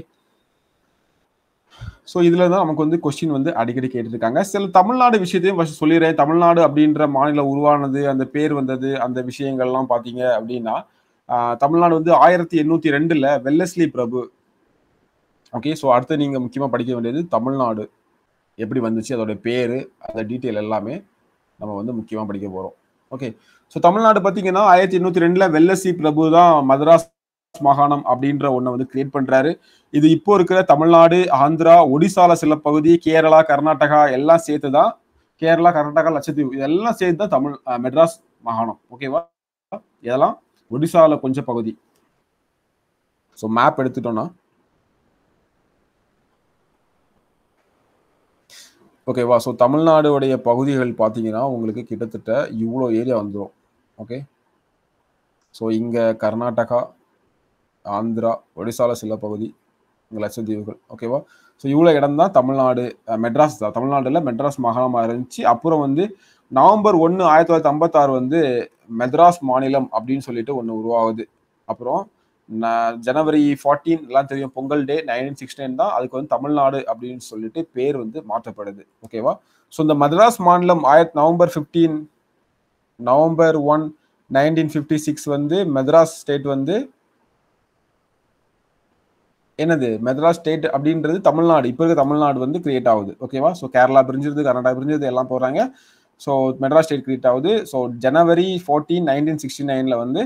Speaker 1: ஸோ இதில் தான் நமக்கு வந்து கொஸ்டின் வந்து அடிக்கடி கேட்டுருக்காங்க சில தமிழ்நாடு விஷயத்தையும் ஃபஸ்ட் சொல்லிடுறேன். தமிழ்நாடு அப்படின்ற மாநிலம் உருவானது அந்த பேர் வந்தது அந்த விஷயங்கள்லாம் பார்த்தீங்க அப்படின்னா தமிழ்நாடு வந்து ஆயிரத்தி எண்ணூற்றி ரெண்டில் வெல்லஸ்லி பிரபு. ஓகே ஸோ அடுத்து நீங்கள் முக்கியமாக படிக்க வேண்டியது தமிழ்நாடு. எப்படி வந்துச்சு அதோட பேர் அந்த டீட்டெயில் எல்லாமே நம்ம வந்து முக்கியமாக படிக்க போகிறோம் ஓகே ஸோ தமிழ்நாடு பார்த்தீங்கன்னா ஆயிரத்தி எண்ணூத்தி ரெண்டுல வெள்ளசி பிரபு தான் மதராஸ் மாகாணம் அப்படின்ற ஒன்றை வந்து கிரியேட் பண்றாரு. இது இப்போ இருக்கிற தமிழ்நாடு ஆந்திரா ஒடிசால சில பகுதி கேரளா கர்நாடகா எல்லாம் சேர்த்து தான் கேரளா கர்நாடகா லட்சத்தீவு இதெல்லாம் சேர்த்து தான் தமிழ் மெட்ராஸ் மாகாணம். ஓகேவா இதெல்லாம் ஒடிசால கொஞ்சம் பகுதி. ஸோ மேப் எடுத்துட்டோம்னா ஓகேவா ஸோ தமிழ்நாடுடைய பகுதிகள் பார்த்தீங்கன்னா உங்களுக்கு கிட்டத்தட்ட இவ்வளோ ஏரியா வந்துடும் ஓகே ஸோ இங்கே கர்நாடகா ஆந்திரா ஒடிசாவில் சில பகுதி இங்கே லட்சத்தீவுகள். ஓகேவா ஸோ இவ்வளோ இடம் தான் தமிழ்நாடு மெட்ராஸ் தான் தமிழ்நாடுல மெட்ராஸ் மாகாணமாக இருந்துச்சு. அப்புறம் வந்து நவம்பர் ஒன்று ஆயிரத்தி தொள்ளாயிரத்தி ஐம்பத்தாறு வந்து மெட்ராஸ் மாநிலம் அப்படின்னு சொல்லிட்டு ஒன்று உருவாகுது. அப்புறம் ஜனவரி ஃபார்ட்டீன் எல்லாம் தெரியும். பொங்கல் டே நைன்டீன் சிக்ஸ்டீன் தான் அதுக்கு வந்து தமிழ்நாடு அப்படின்னு சொல்லிட்டு பேர் வந்து மாற்றப்படுது. ஓகேவா ஸோ இந்த மதராஸ் மாநிலம் ஆயிரத்தி November fifteen November one nineteen fifty six வந்து மெத்ராஸ் ஸ்டேட் வந்து என்னது? மெட்ராஸ் ஸ்டேட் அப்படின்றது தமிழ்நாடு. இப்போ இருக்க தமிழ்நாடு வந்து கிரியேட் ஆகுது. ஓகேவா ஸோ கேரளா பிரிஞ்சிருது கர்நாடகா பிரிஞ்சிருது எல்லாம் போகிறாங்க ஸோ மெட்ராஸ் ஸ்டேட் கிரியேட் ஆகுது. ஸோ ஜனவரி ஃபோர்டீன் நைன்டீன் சிக்ஸ்டி நைனில் வந்து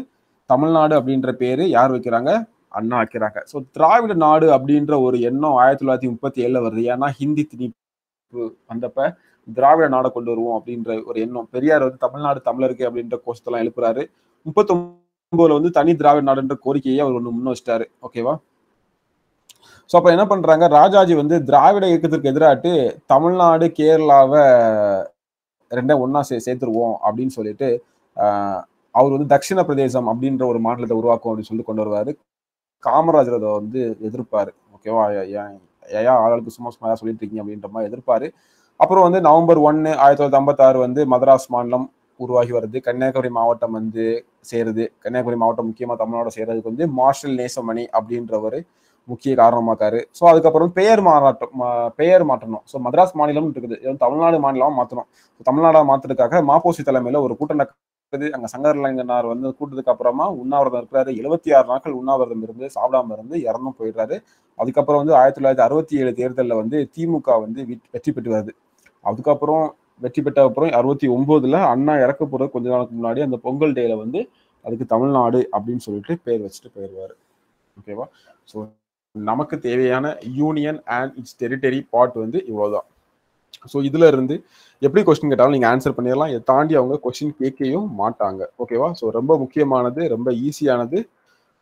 Speaker 1: தமிழ்நாடு அப்படின்ற பேரு யார் வைக்கிறாங்க? அண்ணா வைக்கிறாங்க. ஸோ திராவிட நாடு அப்படின்ற ஒரு எண்ணம் ஆயிரத்தி தொள்ளாயிரத்தி முப்பத்தி ஏழுல வருது. ஏன்னா ஹிந்தி திணிப்பு வந்தப்ப திராவிட நாடை கொண்டு வருவோம் அப்படின்ற ஒரு எண்ணம். பெரியார் வந்து தமிழ்நாடு தமிழருக்கு அப்படின்ற கோஷத்தெல்லாம் எழுப்புறாரு. முப்பத்தொன்பதுல வந்து தனி திராவிட நாடுன்ற கோரிக்கையை அவர் ஒன்று முன் வச்சிட்டாரு. ஓகேவா ஸோ அப்போ என்ன பண்றாங்க? ராஜாஜி வந்து திராவிட இயக்கத்திற்கு எதிராட்டு தமிழ்நாடு கேரளாவை ரெண்டே ஒன்னா சே சேர்த்துருவோம் அப்படின்னு சொல்லிட்டு அவர் வந்து தட்சிண பிரதேசம் அப்படின்ற ஒரு மாநிலத்தை உருவாக்கும் அப்படின்னு சொல்லி கொண்டு வருவாரு. காமராஜர் அதை வந்து எதிர்ப்பாரு. ஓகேவா ஏன் ஆளுக்கு சும்மா சும்மா சொல்லிட்டு இருக்கீங்க அப்படின்ற மாதிரி எதிர்ப்பாரு. அப்புறம் வந்து நவம்பர் ஒன்னு ஆயிரத்தி தொள்ளாயிரத்தி ஐம்பத்தாறு வந்து மதராஸ் மாநிலம் உருவாகி வருது. கன்னியாகுமரி மாவட்டம் வந்து சேருது. கன்னியாகுமரி மாவட்டம் முக்கியமா தமிழ்நாடு சேர்றதுக்கு வந்து மார்ஷல் நேசமணி அப்படின்றவர் முக்கிய காரணமாக்காரு. ஸோ அதுக்கப்புறம் பெயர் மாறாட்டம் பெயர் மாற்றணும். ஸோ மதராஸ் மாநிலம் இருக்குது. இது வந்து தமிழ்நாடு மாநிலமாக மாற்றணும் தமிழ்நாடாக மாற்றுறதுக்காக மாப்போசி தலைமையில ஒரு கூட்டணி இருக்குது. அங்க சங்கரலிங்கனார் வந்து கூட்டதுக்கு அப்புறமா உண்ணாவிரதம் இருக்கிறாரு. எழுபத்தி ஆறு நாட்கள் உண்ணாவிரதம் இருந்து சாப்பிடாம இருந்து இறந்தும் போயிடுறாரு. அதுக்கப்புறம் வந்து ஆயிரத்தி தொள்ளாயிரத்தி அறுபத்தி ஏழு தேர்தலில் வந்து திமுக வந்து வெற்றி- வெற்றி பெற்று வருது. அதுக்கப்புறம் வெற்றி பெற்ற அப்புறம் அறுபத்தி ஒன்பதுல அண்ணா இறக்க போற கொஞ்ச நாளுக்கு முன்னாடி அந்த பொங்கல் டேல வந்து அதுக்கு தமிழ்நாடு அப்படின்னு சொல்லிட்டு பேர் வச்சுட்டு போயிடுவாரு ஓகேவா? ஸோ நமக்கு தேவையான union and its territory part வந்து இவ்வளோதான் ஸோ இதுல இருந்து எப்படி கொஸ்டின் கேட்டாலும் நீங்கள் ஆன்சர் பண்ணிடலாம். இதை தாண்டி அவங்க கொஸ்டின் கேட்கவும் மாட்டாங்க. ஓகேவா ஸோ ரொம்ப முக்கியமானது ரொம்ப ஈஸியானது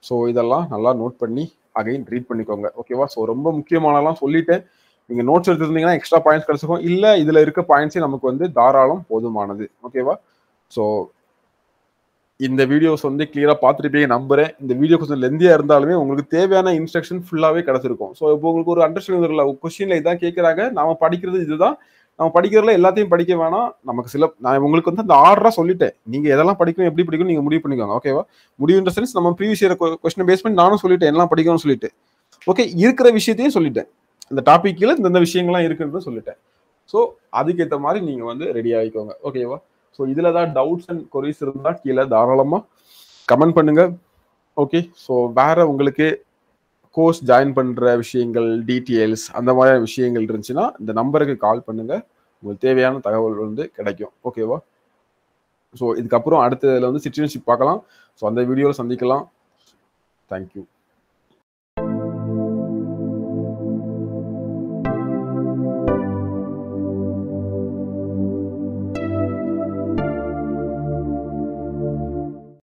Speaker 1: ஸோ இதெல்லாம் நல்லா நோட் பண்ணி அகைன் ரீட் பண்ணிக்கோங்க. ஓகேவா ஸோ ரொம்ப முக்கியமானலாம் சொல்லிட்டேன். நீங்கள் நோட்ஸ் எடுத்துருந்தீங்கன்னா எக்ஸ்ட்ரா பாயிண்ட்ஸ் கிடச்சிக்கும் இல்லை இதில் இருக்க பாயிண்ட்ஸே நமக்கு வந்து தாராளம் போதுமானது. ஓகேவா ஸோ இந்த வீடியோஸ் வந்து கிளியராக பார்த்துருப்பீங்க நம்புறேன். இந்த வீடியோ கொஞ்சம் லெந்தியாக இருந்தாலுமே உங்களுக்கு தேவையான இன்ஸ்ட்ரக்ஷன் ஃபுல்லாகவே கிடச்சிருக்கும். ஸோ இப்போ உங்களுக்கு ஒரு அண்டர்ஸ்டாண்டிங் கொஸ்டின்ல இதான் கேட்குறாங்க நாம படிக்கிறது இதுதான். நம்ம படிக்கிறதுல எல்லாத்தையும் படிக்க வேணாம். நமக்கு சில நான் உங்களுக்கு வந்து அந்த ஆர்டராக சொல்லிட்டேன். நீங்கள் எதெல்லாம் படிக்கணும் எப்படி படிக்கணும் நீங்கள் முடிவு பண்ணிக்கோங்க ஓகேவா முடிவுன்ற சென்ஸ் நம்ம ப்ரீவியஸ் இயர் கொஸ்டின் பேஸ் பண்ணி நானும் சொல்லிட்டேன் எல்லாம் படிக்கணும்னு சொல்லிட்டு. ஓகே இருக்கிற விஷயத்தையும் சொல்லிட்டேன். இந்த டாப்பிக்கில் இந்தந்த விஷயங்கள்லாம் இருக்குன்றத சொல்லிட்டேன். ஸோ அதுக்கேற்ற மாதிரி நீங்கள் வந்து ரெடி ஆகிக்கோங்க ஓகேவா ஸோ இதில் தான் டவுட்ஸ் அண்ட் கொரிஸ் இருந்தால் கீழே தாராளமாக கமெண்ட் பண்ணுங்க. ஓகே ஸோ வேற உங்களுக்கு கோர்ஸ் ஜாயின் பண்ணுற விஷயங்கள் டீட்டெயில்ஸ் அந்த மாதிரியான விஷயங்கள் இருந்துச்சுன்னா இந்த நம்பருக்கு கால் பண்ணுங்க. உங்களுக்கு தேவையான தகவல் வந்து கிடைக்கும். ஓகேவா ஸோ இதுக்கப்புறம் அடுத்ததுல வந்து சிச்சுவேஷன் பார்க்கலாம். ஸோ அந்த வீடியோவில் சந்திக்கலாம். தேங்க்யூ